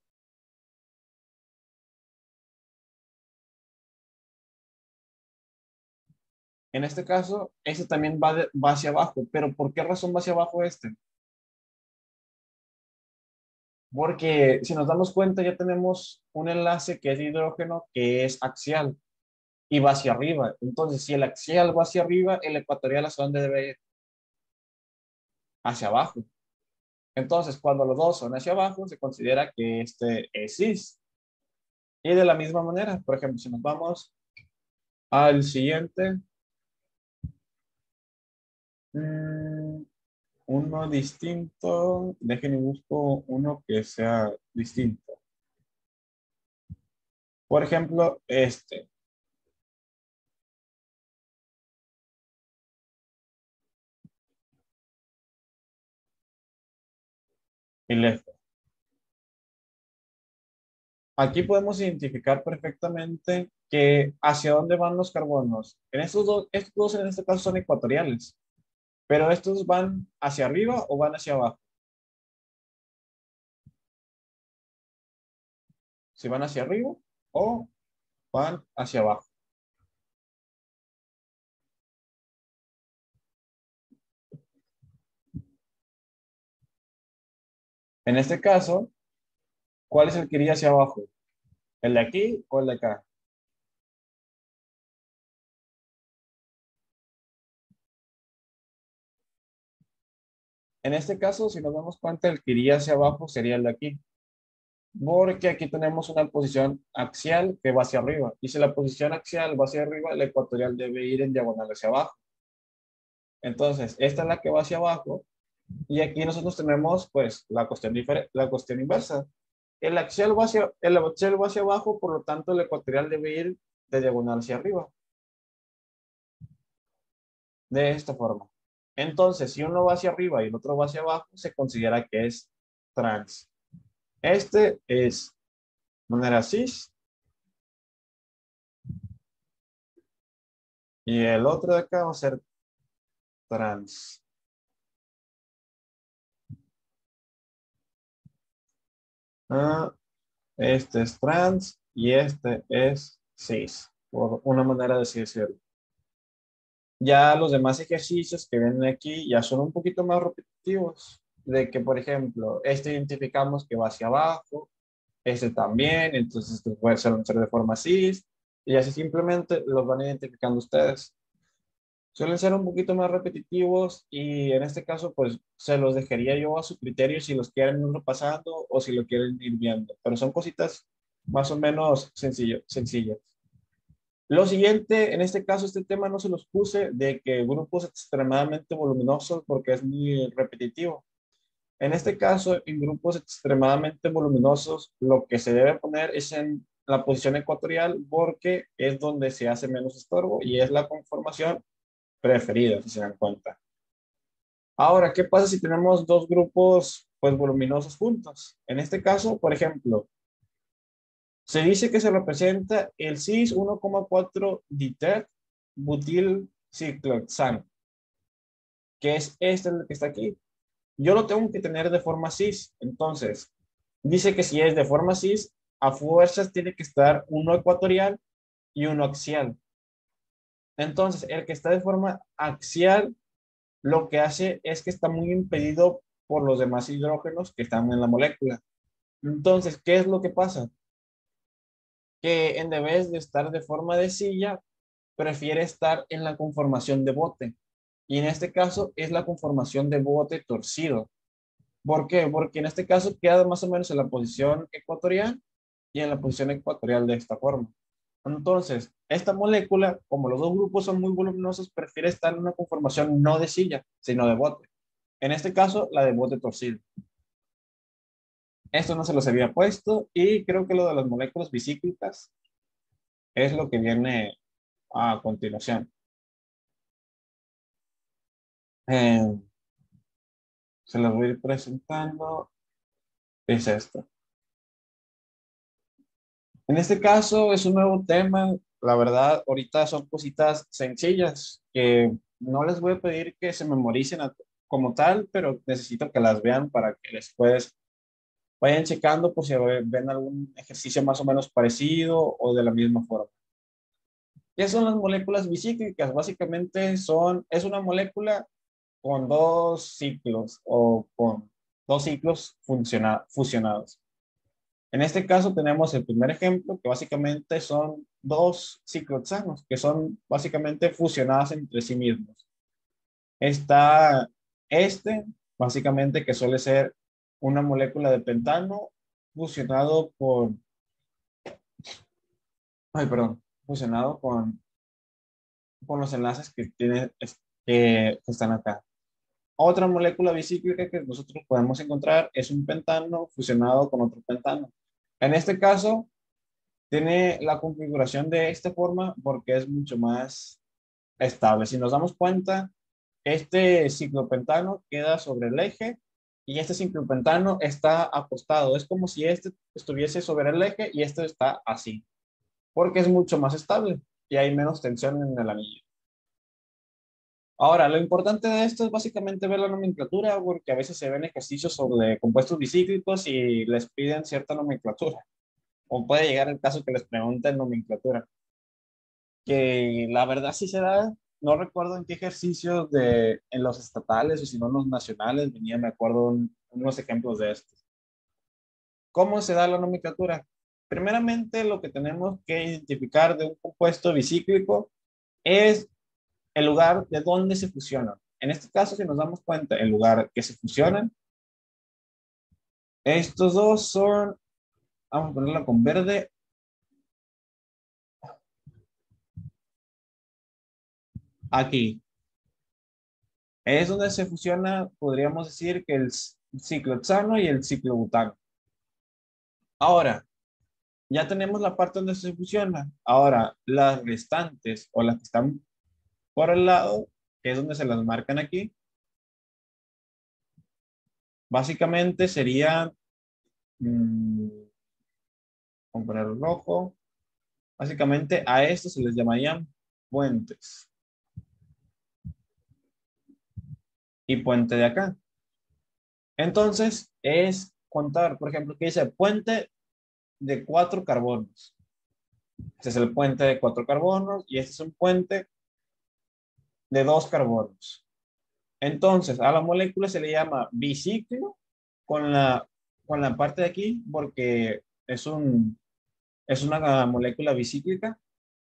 En este caso, este también va, va hacia abajo. ¿Pero por qué razón va hacia abajo este? Porque si nos damos cuenta ya tenemos un enlace que es hidrógeno que es axial y va hacia arriba. Entonces, si el axial va hacia arriba, el ecuatorial hacia dónde debe ir? Hacia abajo. Entonces, cuando los dos son hacia abajo, se considera que este es cis. Y de la misma manera, por ejemplo, si nos vamos al siguiente, mm, uno distinto, déjenme busco uno que sea distinto. Por ejemplo, este. El este. Aquí podemos identificar perfectamente que hacia dónde van los carbonos. En estos dos, estos dos en este caso son ecuatoriales, pero estos van hacia arriba o van hacia abajo. Si van hacia arriba o van hacia abajo. En este caso, ¿cuál es el que iría hacia abajo? ¿El de aquí o el de acá? En este caso, si nos damos cuenta, el que iría hacia abajo sería el de aquí. Porque aquí tenemos una posición axial que va hacia arriba. Y si la posición axial va hacia arriba, el ecuatorial debe ir en diagonal hacia abajo. Entonces, esta es la que va hacia abajo. Y aquí nosotros tenemos, pues, la cuestión, la cuestión inversa. El axial, va hacia, el axial va hacia abajo, por lo tanto, el ecuatorial debe ir de diagonal hacia arriba. De esta forma. Entonces, si uno va hacia arriba y el otro va hacia abajo, se considera que es trans. Este es manera cis. Y el otro de acá va a ser trans. Este es trans y este es cis, por una manera de decirlo. Ya los demás ejercicios que ven aquí ya son un poquito más repetitivos, de que, por ejemplo, este identificamos que va hacia abajo, este también, entonces esto puede ser de forma cis, y así simplemente los van identificando ustedes. Suelen ser un poquito más repetitivos y en este caso pues se los dejaría yo a su criterio si los quieren ir repasando o si lo quieren ir viendo, pero son cositas más o menos sencillo, sencillas. Lo siguiente, en este caso, este tema no se los puse de que grupos extremadamente voluminosos porque es muy repetitivo. En este caso, en grupos extremadamente voluminosos, lo que se debe poner es en la posición ecuatorial porque es donde se hace menos estorbo y es la conformación preferida, si se dan cuenta. Ahora, ¿qué pasa si tenemos dos grupos pues voluminosos juntos? En este caso, por ejemplo, se dice que se representa el cis 1,4 ditet butil cicloxano, que es este que está aquí. Yo lo tengo que tener de forma cis, entonces dice que si es de forma cis, a fuerzas tiene que estar uno ecuatorial y uno axial. Entonces, el que está de forma axial, lo que hace es que está muy impedido por los demás hidrógenos que están en la molécula. Entonces, ¿qué es lo que pasa? que en vez de estar de forma de silla, prefiere estar en la conformación de bote. Y en este caso es la conformación de bote torcido. ¿Por qué? Porque en este caso queda más o menos en la posición ecuatorial y en la posición ecuatorial de esta forma. Entonces, esta molécula, como los dos grupos son muy voluminosos, prefiere estar en una conformación no de silla, sino de bote. En este caso, la de bote torcido. Esto no se los había puesto y creo que lo de las moléculas bicíclicas es lo que viene a continuación. Eh, se las voy a ir presentando. Es esto. En este caso es un nuevo tema. La verdad, ahorita son cositas sencillas que no les voy a pedir que se memoricen como tal, pero necesito que las vean para que después vayan checando por si ven algún ejercicio más o menos parecido o de la misma forma. ¿Qué son las moléculas bicíclicas? Básicamente son, es una molécula con dos ciclos o con dos ciclos fusionados. En este caso tenemos el primer ejemplo, que básicamente son dos ciclohexanos, que son básicamente fusionados entre sí mismos. Está este, básicamente, que suele ser una molécula de pentano fusionado con ay, perdón, fusionado con, con los enlaces que, tiene, que están acá. Otra molécula bicíclica que nosotros podemos encontrar es un pentano fusionado con otro pentano. En este caso, tiene la configuración de esta forma porque es mucho más estable. Si nos damos cuenta, este ciclopentano queda sobre el eje y este ciclopentano está apostado. Es como si este estuviese sobre el eje y este está así, porque es mucho más estable y hay menos tensión en el anillo. Ahora, lo importante de esto es básicamente ver la nomenclatura, porque a veces se ven ejercicios sobre compuestos bicíclicos y les piden cierta nomenclatura. O puede llegar el caso que les pregunten nomenclatura. Que la verdad sí se da, no recuerdo en qué ejercicios de, en los estatales o si no en los nacionales, venía, me acuerdo, unos ejemplos de estos. ¿Cómo se da la nomenclatura? Primeramente, lo que tenemos que identificar de un compuesto bicíclico es el lugar de donde se fusionan. En este caso, si nos damos cuenta, el lugar que se fusionan, estos dos son, vamos a ponerlo con verde. Aquí. Es donde se fusiona, podríamos decir que el ciclohexano y el ciclobutano. Ahora, ya tenemos la parte donde se fusiona. Ahora, las restantes o las que están por el lado, que es donde se las marcan aquí. Básicamente sería, mmm, el rojo. Básicamente a estos se les llamarían puentes. Y puente de acá. Entonces es contar, por ejemplo, que dice puente de cuatro carbonos. Este es el puente de cuatro carbonos y este es un puente de dos carbonos. Entonces, a la molécula se le llama biciclo con la, con la parte de aquí porque es, un, es una molécula bicíclica.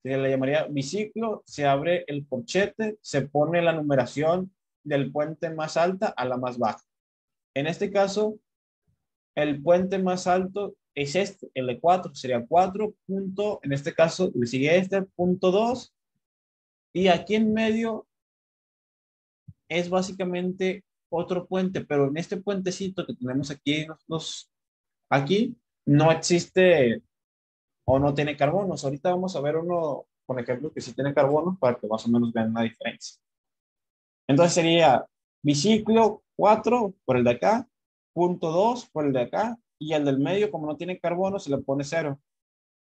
Se le llamaría biciclo, se abre el corchete, se pone la numeración del puente más alta a la más baja. En este caso, el puente más alto es este, el de 4, sería 4 punto, en este caso le sigue este, punto 2, y aquí en medio es básicamente otro puente, pero en este puentecito que tenemos aquí, aquí no existe o no tiene carbonos. Ahorita vamos a ver uno, por ejemplo, que sí tiene carbonos para que más o menos vean la diferencia. Entonces sería biciclo 4 por el de acá, punto 2 por el de acá, y el del medio, como no tiene carbono, se le pone 0.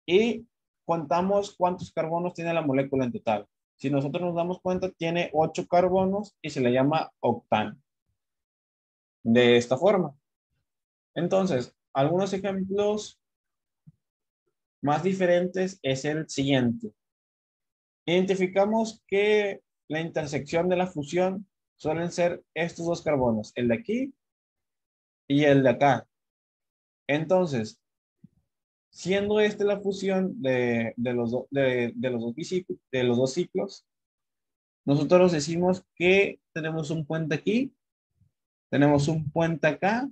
Y contamos cuántos carbonos tiene la molécula en total. Si nosotros nos damos cuenta, tiene 8 carbonos y se le llama octano. De esta forma. Entonces, algunos ejemplos más diferentes es el siguiente. Identificamos que la intersección de la fusión suelen ser estos dos carbonos, el de aquí y el de acá. Entonces, Siendo este la fusión de, los, de, los dos de los dos ciclos, nosotros decimos que tenemos un puente aquí, tenemos un puente acá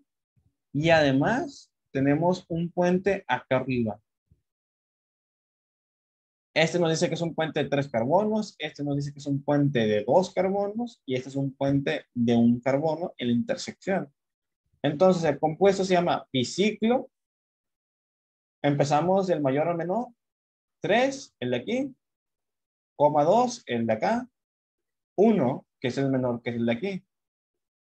y además tenemos un puente acá arriba. Este nos dice que es un puente de tres carbonos, este nos dice que es un puente de dos carbonos y este es un puente de un carbono en la intersección. Entonces el compuesto se llama biciclo Empezamos del mayor al menor. 3, el de aquí. Coma 2, el de acá. 1, que es el menor, que es el de aquí.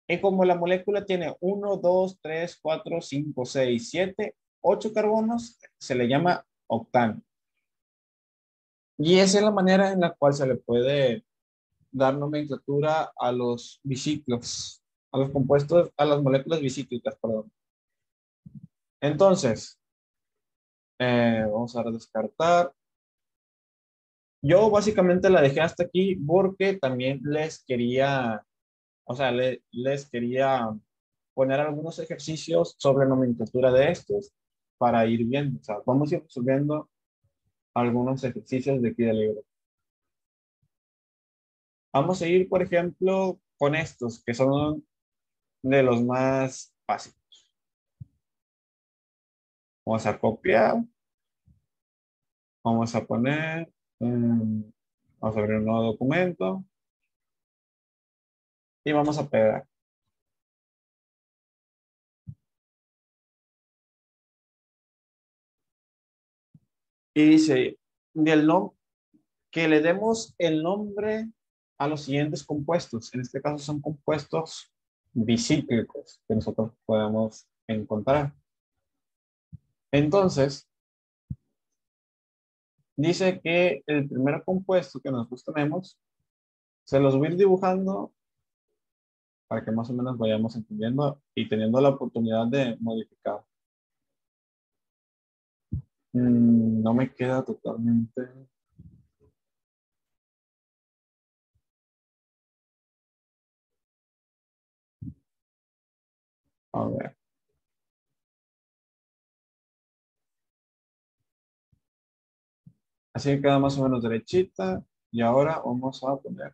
Y como la molécula tiene 1, 2, 3, 4, 5, 6, 7, 8 carbonos, se le llama octano. Y esa es la manera en la cual se le puede dar nomenclatura a los biciclos, a los compuestos, a las moléculas bicíclicas, perdón. Entonces, eh, vamos a descartar. Yo básicamente la dejé hasta aquí porque también les quería, o sea, les quería poner algunos ejercicios sobre nomenclatura de estos para ir viendo. O vamos a ir resolviendo algunos ejercicios de aquí del libro. Vamos a ir, por ejemplo, con estos, que son de los más fáciles. Vamos a copiar. Vamos a poner, mm, vamos a abrir un nuevo documento. Y vamos a pegar. Y dice, del que le demos el nombre a los siguientes compuestos. En este caso son compuestos bicíclicos que nosotros podemos encontrar. Entonces, dice que el primer compuesto que nosotros tenemos, se los voy a ir dibujando para que más o menos vayamos entendiendo y teniendo la oportunidad de modificar. Mm, no me queda totalmente... A ver. Así que queda más o menos derechita. Y ahora vamos a poner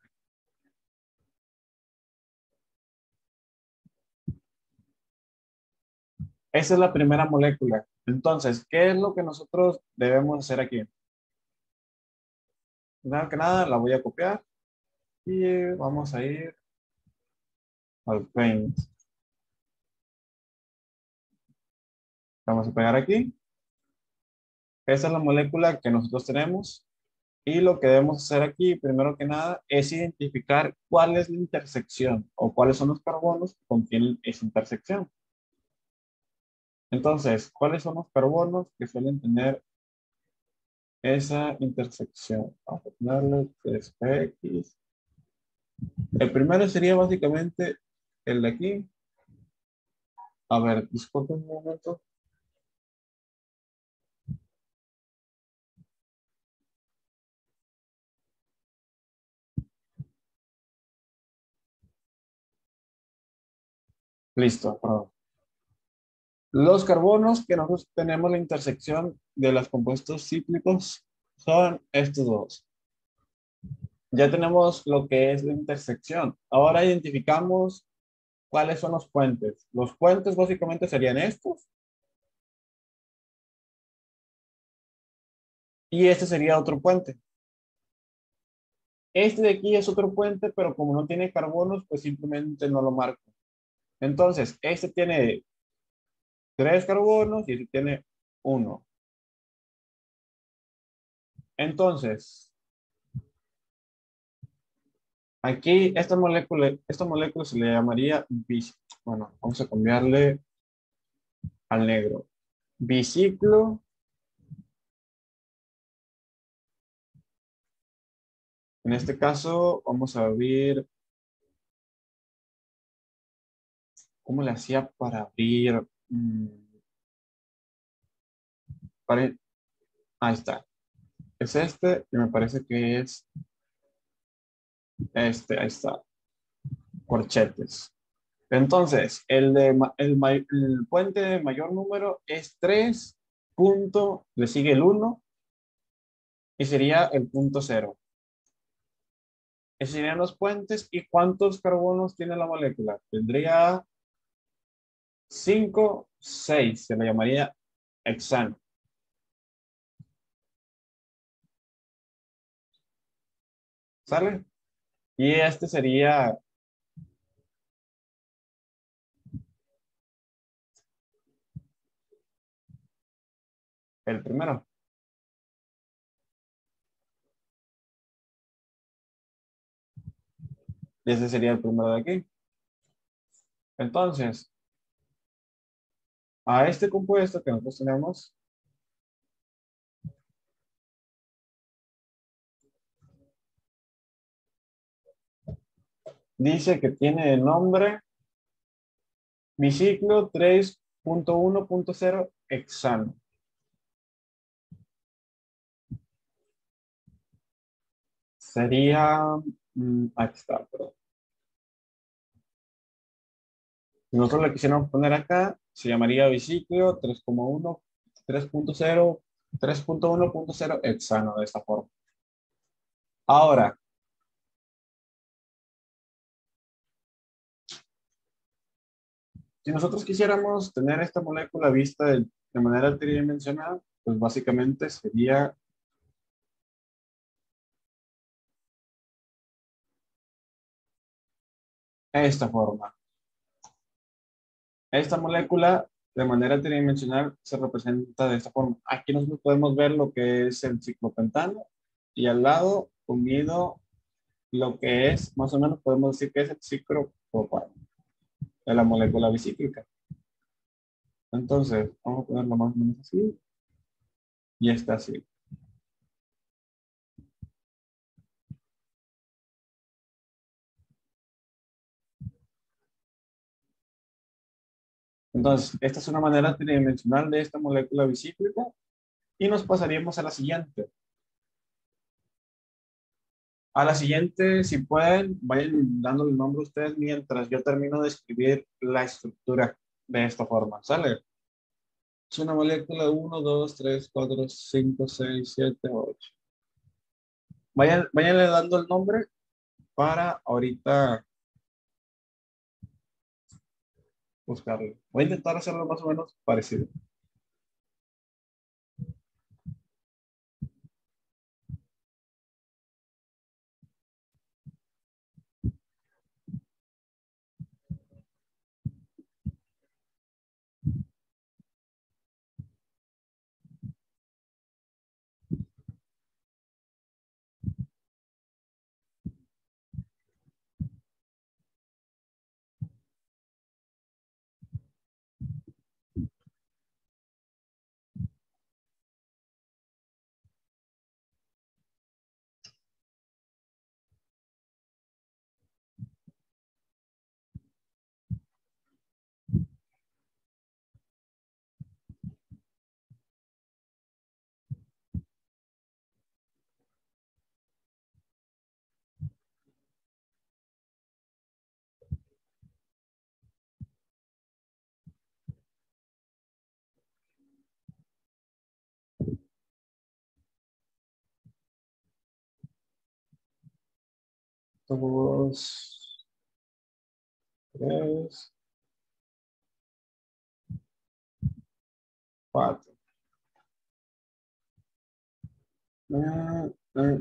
Esa es la primera molécula. Entonces, ¿qué es lo que nosotros debemos hacer aquí? Nada que nada, la voy a copiar y vamos a ir al paint. Vamos a pegar aquí. Esa es la molécula que nosotros tenemos. Y lo que debemos hacer aquí, primero que nada, es identificar cuál es la intersección o cuáles son los carbonos que contienen esa intersección. Entonces, ¿cuáles son los carbonos que suelen tener esa intersección? Vamos a ponerle 3X. El primero sería básicamente el de aquí. A ver, disculpen un momento. Listo, perdón. Los carbonos que nosotros tenemos la intersección de los compuestos cíclicos son estos dos. Ya tenemos lo que es la intersección. Ahora identificamos cuáles son los puentes. Los puentes básicamente serían estos. Y este sería otro puente. Este de aquí es otro puente, pero como no tiene carbonos, pues simplemente no lo marco. Entonces, este tiene tres carbonos y este tiene uno. Entonces, aquí esta molécula, esta molécula se le llamaría. Bueno, vamos a cambiarle al negro. Biciclo En este caso, vamos a ver cómo le hacía para abrir Mm. ahí está. Es este y me parece que es este, ahí está. Corchetes. Entonces, el, de, el, puente de mayor número es 3 punto, le sigue el 1 y sería el punto 0. Esos serían los puentes. ¿Y cuántos carbonos tiene la molécula? Tendría 5, 6, se le llamaría hexano. ¿Sale? Y este sería el primero. Y ese sería el primero de aquí. Entonces, a este compuesto que nosotros tenemos dice que tiene el nombre biciclo 3.1.0 hexano. Sería, mm, aquí está, perdón. Nosotros le quisiéramos poner acá, se llamaría biciclo 3.1, 3.0, 3.1.0 hexano de esta forma. Ahora, si nosotros quisiéramos tener esta molécula vista de, de manera tridimensional, pues básicamente sería esta forma. Esta molécula de manera tridimensional se representa de esta forma. Aquí nosotros podemos ver lo que es el ciclopentano y al lado unido lo que es, más o menos podemos decir que es el ciclopropano de la molécula bicíclica. Entonces, vamos a ponerlo más o menos así. Y está así. Entonces, esta es una manera tridimensional de esta molécula bicíclica y nos pasaríamos a la siguiente. A la siguiente, si pueden, vayan dando el nombre ustedes mientras yo termino de escribir la estructura de esta forma. ¿Sale? Es una molécula 1, 2, 3, 4, 5, 6, 7, 8. Vayan, vayanle dando el nombre para ahorita buscarlo. Voy a intentar hacerlo más o menos parecido. Dos, tres, cuatro. Ah, ah,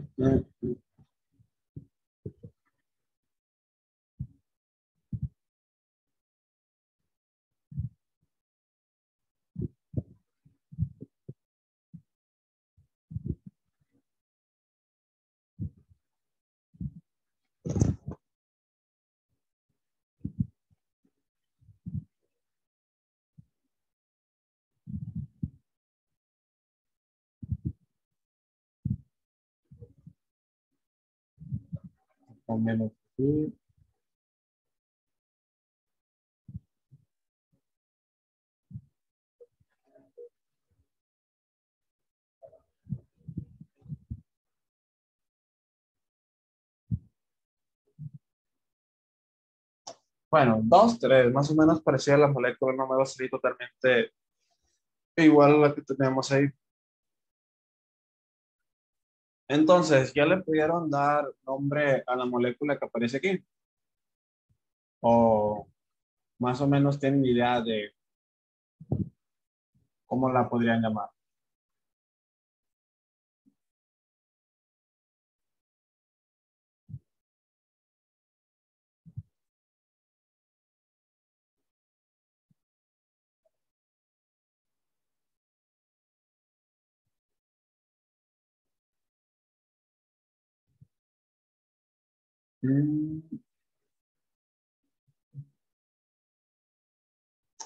Con menos aquí. Bueno, dos, tres, más o menos parecida a la molécula, no me va a salir totalmente igual a la que tenemos ahí. Entonces, ¿ya le pudieron dar nombre a la molécula que aparece aquí? O más o menos tienen idea de cómo la podrían llamar.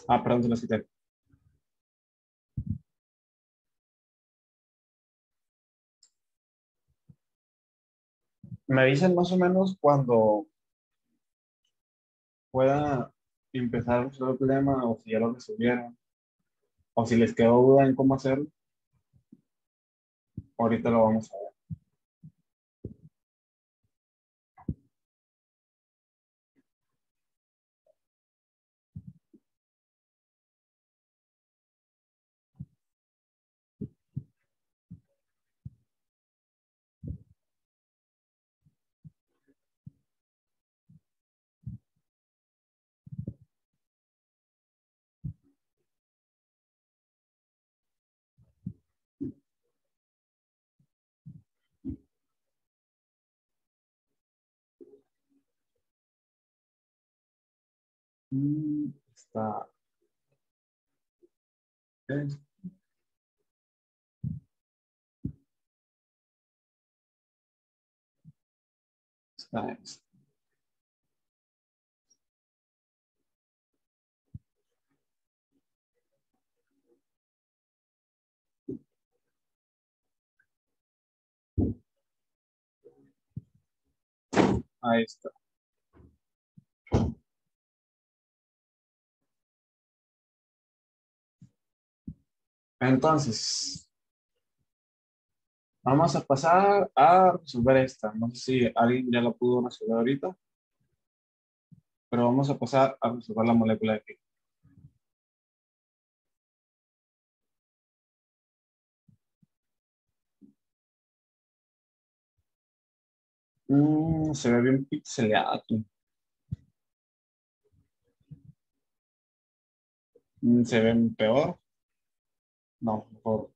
Ah, perdón, se lo cité. Me dicen más o menos cuando pueda empezar el problema o si ya lo resolvieron o si les quedó duda en cómo hacerlo. Ahorita lo vamos a ver. Mm, Está. Ahí está. Entonces, vamos a pasar a resolver esta. No sé si alguien ya la pudo resolver ahorita, pero vamos a pasar a resolver la molécula de aquí. Mm, se ve bien pixeleada aquí. Mm, Se ven peor. No, mejor.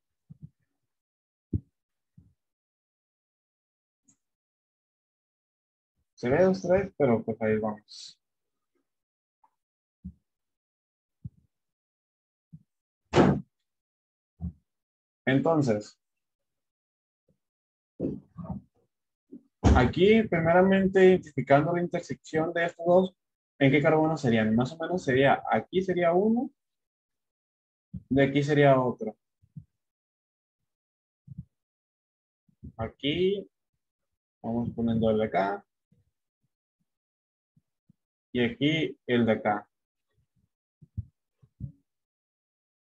Se ve tres, pero pues ahí vamos. Entonces, aquí primeramente identificando la intersección de estos dos, ¿en qué carbono serían? Más o menos sería, aquí sería uno, de aquí sería otro. Aquí, vamos poniendo el de acá. Y aquí el de acá.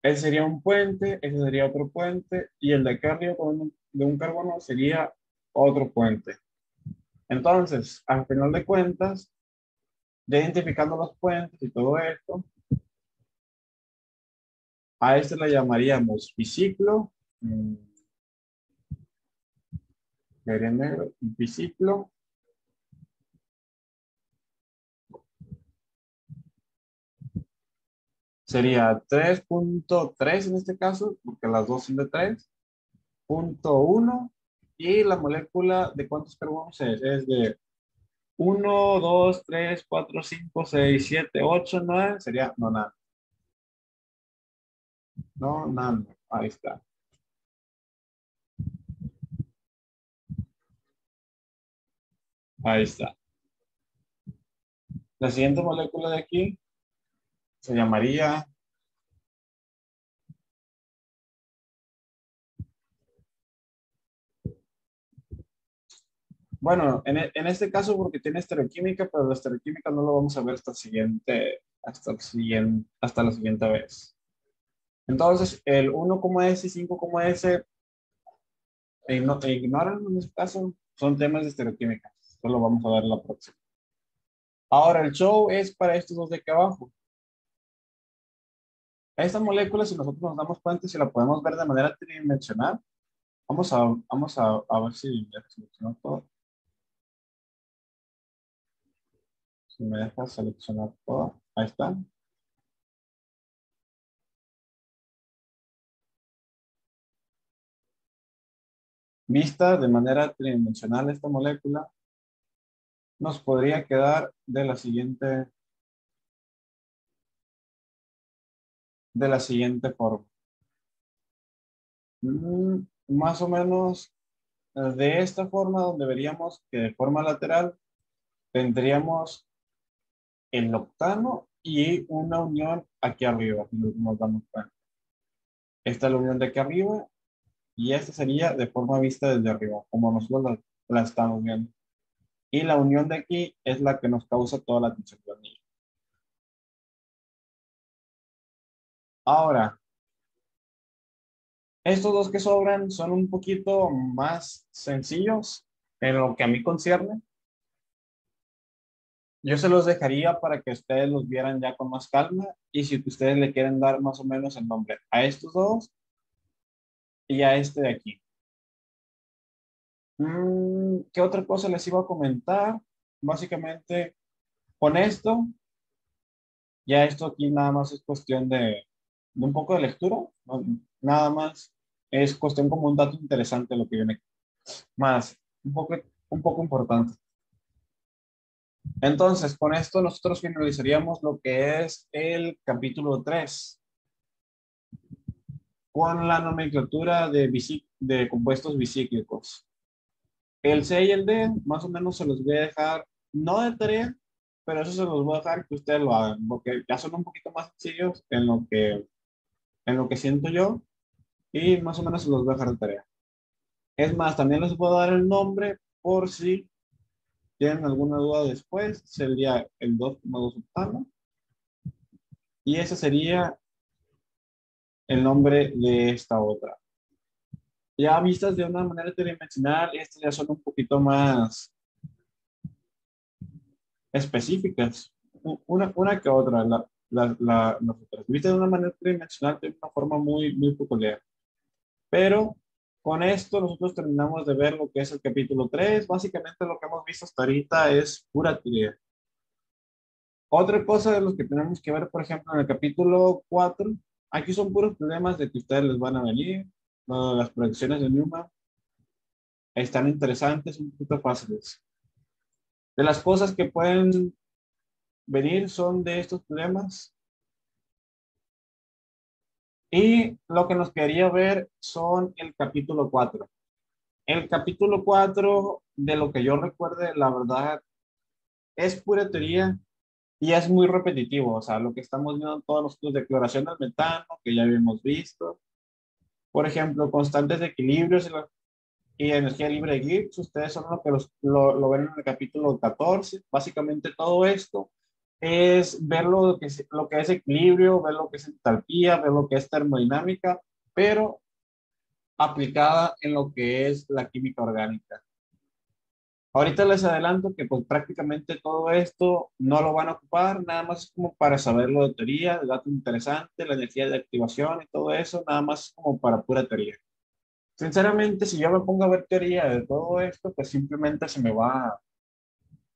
Ese sería un puente, ese sería otro puente, y el de acá arriba de un carbono sería otro puente. Entonces, al final de cuentas, ya identificando los puentes y todo esto, a este le llamaríamos biciclo. mm, negro, biciclo. Sería 3.3 en este caso, porque las dos son de 3. Punto 1. Y la molécula de cuántos carbonos es? Es de 1, 2, 3, 4, 5, 6, 7, 8, 9. Sería no nada. No nada. Ahí está. Ahí está. La siguiente molécula de aquí se llamaría Bueno, en, e- en este caso porque tiene estereoquímica, pero la estereoquímica no lo vamos a ver hasta siguiente, hasta el siguiente, hasta la siguiente vez. Entonces, el 1,S y 5,S e igno- e ignoran en este caso, son temas de estereoquímica. Solo vamos a ver la próxima. Ahora, el show es para estos dos de aquí abajo. Esta molécula, si nosotros nos damos cuenta, si la podemos ver de manera tridimensional, vamos a, vamos a, a ver si ya seleccionó todo. Si me deja seleccionar todo. Ahí está. Vista de manera tridimensional esta molécula, nos podría quedar de la siguiente, de la siguiente forma. Mm, más o menos de esta forma donde veríamos que de forma lateral tendríamos el octano y una unión aquí arriba, nos damos cuenta. Esta es la unión de aquí arriba y esta sería de forma vista desde arriba, como nosotros la, la estamos viendo. Y la unión de aquí es la que nos causa toda la tensión del anillo. Ahora, estos dos que sobran son un poquito más sencillos en lo que a mí concierne. Yo se los dejaría para que ustedes los vieran ya con más calma y si ustedes le quieren dar más o menos el nombre a estos dos y a este de aquí. Mm, ¿Qué otra cosa les iba a comentar? Básicamente, con esto, ya esto aquí nada más es cuestión de, un poco de lectura, nada más es cuestión como un dato interesante lo que viene aquí. Más, un poco, un poco importante. Entonces, con esto nosotros finalizaríamos lo que es el capítulo 3 con la nomenclatura de, de compuestos bicíclicos. El C y el D, más o menos se los voy a dejar, no de tarea, pero eso se los voy a dejar que ustedes lo hagan, porque ya son un poquito más sencillos en lo que, en lo que siento yo, y más o menos se los voy a dejar de tarea. Es más, también les puedo dar el nombre por si tienen alguna duda después, sería el 2,2 octavo. Y ese sería el nombre de esta otra. Ya vistas de una manera tridimensional, estas ya son un poquito más específicas. Una, una que otra, la, la, la, las Vistas de una manera tridimensional de una forma muy, muy peculiar. Pero con esto nosotros terminamos de ver lo que es el capítulo 3. Básicamente lo que hemos visto hasta ahorita es pura teoría. Otra cosa de los que tenemos que ver, por ejemplo, en el capítulo 4, aquí son puros problemas de que ustedes les van a venir. las proyecciones de Newman están interesantes, un poquito fáciles. De las cosas que pueden venir son de estos problemas y lo que nos quería ver son el capítulo 4. El capítulo 4, de lo que yo recuerde, la verdad, es pura teoría y es muy repetitivo. O sea, lo que estamos viendo en todos los declaración del metano, que ya habíamos visto. Por ejemplo, constantes de equilibrios y energía libre de Gibbs, ustedes son los que lo, lo ven en el capítulo 14. Básicamente todo esto es ver lo que, es, lo que es equilibrio, ver lo que es entalpía, ver lo que es termodinámica, pero aplicada en lo que es la química orgánica. Ahorita les adelanto que pues prácticamente todo esto no lo van a ocupar, nada más como para saberlo de teoría, el dato interesante, la energía de activación y todo eso, nada más como para pura teoría. Sinceramente, si yo me pongo a ver teoría de todo esto, pues simplemente se me va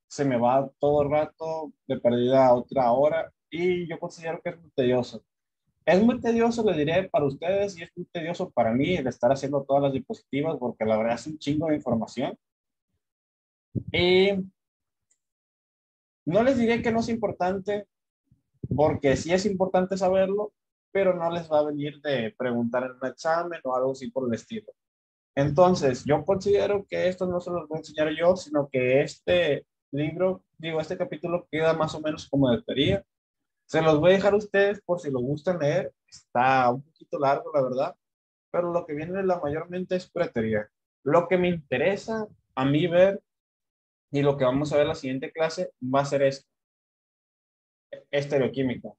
se me va todo el rato de perdida a otra hora y yo considero que es muy tedioso. Es muy tedioso, le diré, para ustedes y es muy tedioso para mí el estar haciendo todas las diapositivas porque la verdad es un chingo de información. Y no les diré que no es importante porque sí es importante saberlo, pero no les va a venir de preguntar en un examen o algo así por el estilo. Entonces, yo considero que esto no se los voy a enseñar yo, sino que este libro, digo, este capítulo queda más o menos como de teoría. Se los voy a dejar a ustedes por si lo gustan leer. Está un poquito largo, la verdad, pero lo que viene la mayormente es pretería. Lo que me interesa a mí ver y lo que vamos a ver en la siguiente clase va a ser esto. Estereoquímica.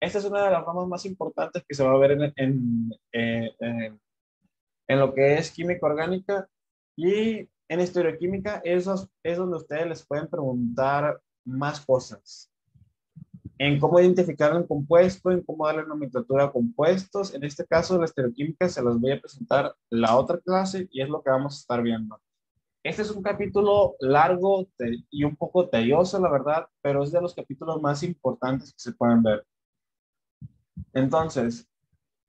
Esta es una de las ramas más importantes que se va a ver en, en, eh, en, lo que es química orgánica y en estereoquímica, eso es donde ustedes les pueden preguntar más cosas. En cómo identificar un compuesto, en cómo darle nomenclatura a compuestos. En este caso, la estereoquímica se los voy a presentar la otra clase y es lo que vamos a estar viendo. Este es un capítulo largo y un poco tedioso, la verdad, pero es de los capítulos más importantes que se pueden ver. Entonces,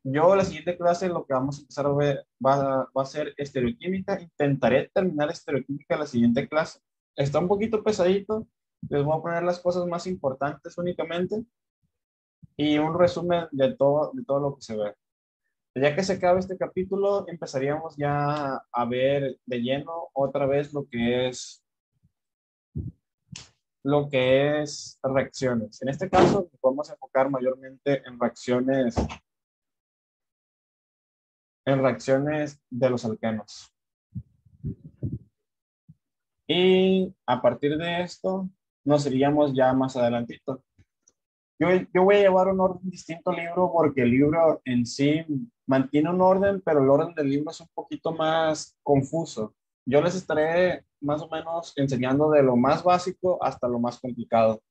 yo la siguiente clase lo que vamos a empezar a ver va, a ser estereoquímica. Intentaré terminar estereoquímica la siguiente clase. Está un poquito pesadito. Les voy a poner las cosas más importantes únicamente y un resumen de todo, de todo lo que se ve. Ya que se acabe este capítulo, empezaríamos ya a ver de lleno otra vez lo que es lo que es reacciones. En este caso, podemos enfocar mayormente en reacciones en reacciones de los alquenos. Y a partir de esto, nos iríamos ya más adelantito. Yo, yo voy a llevar un orden distinto al libro porque el libro en sí mantiene un orden, pero el orden del libro es un poquito más confuso. Yo les estaré más o menos enseñando de lo más básico hasta lo más complicado.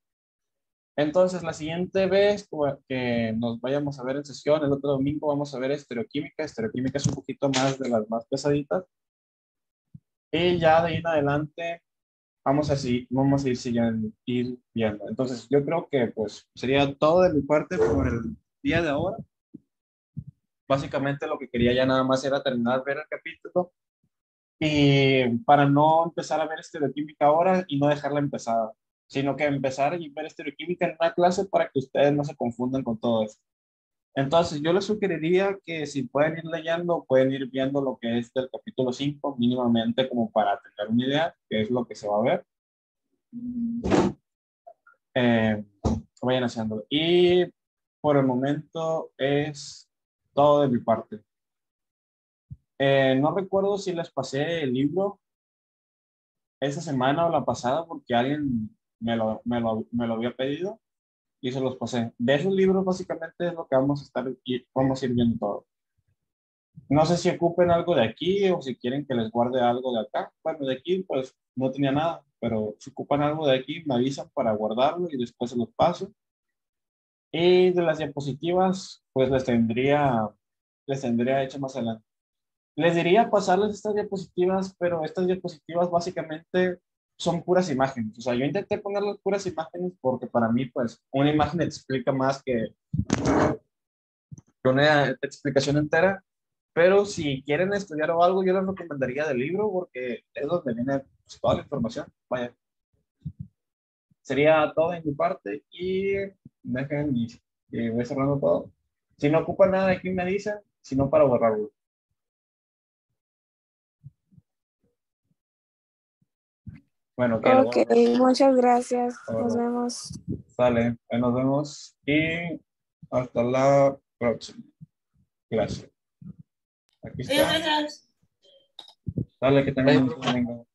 Entonces, la siguiente vez que nos vayamos a ver en sesión, el otro domingo vamos a ver estereoquímica. Estereoquímica es un poquito más de las más pesaditas. Y ya de ahí en adelante vamos a, vamos a ir, siguiendo, ir viendo. Entonces, yo creo que pues sería todo de mi parte por el día de ahora. Básicamente lo que quería ya nada más era terminar ver el capítulo Y para no empezar a ver estereoquímica ahora y no dejarla empezada, sino que empezar a ver estereoquímica en una clase para que ustedes no se confundan con todo esto. Entonces, yo les sugeriría que si pueden ir leyendo, pueden ir viendo lo que es del capítulo 5, mínimamente como para tener una idea, qué es lo que se va a ver. Eh, vayan haciendo. Y por el momento es todo de mi parte. Eh, no recuerdo si les pasé el libro esa semana o la pasada porque alguien me lo, me lo, me lo había pedido y se los pasé. De esos libros básicamente es lo que vamos a estar vamos a viendo todo. No sé si ocupen algo de aquí o si quieren que les guarde algo de acá. Bueno, de aquí pues no tenía nada, pero si ocupan algo de aquí me avisan para guardarlo y después se los paso. Y de las diapositivas pues les tendría, les tendría hecho más adelante. Les diría pasarles estas diapositivas, pero estas diapositivas básicamente son puras imágenes. O sea, yo intenté poner las puras imágenes porque para mí, pues, una imagen explica más que una explicación entera. Pero si quieren estudiar o algo, yo les recomendaría del libro porque es donde viene pues, toda la información. Vaya. Sería todo en mi parte y dejen y, y voy cerrando todo. Si no ocupan nada de aquí me dicen, sino para borrarlo. Bueno, Ok, muchas gracias. Nos vemos. Sale, nos vemos y hasta la próxima clase. Aquí está. Gracias. Dale, que tengan un domingo.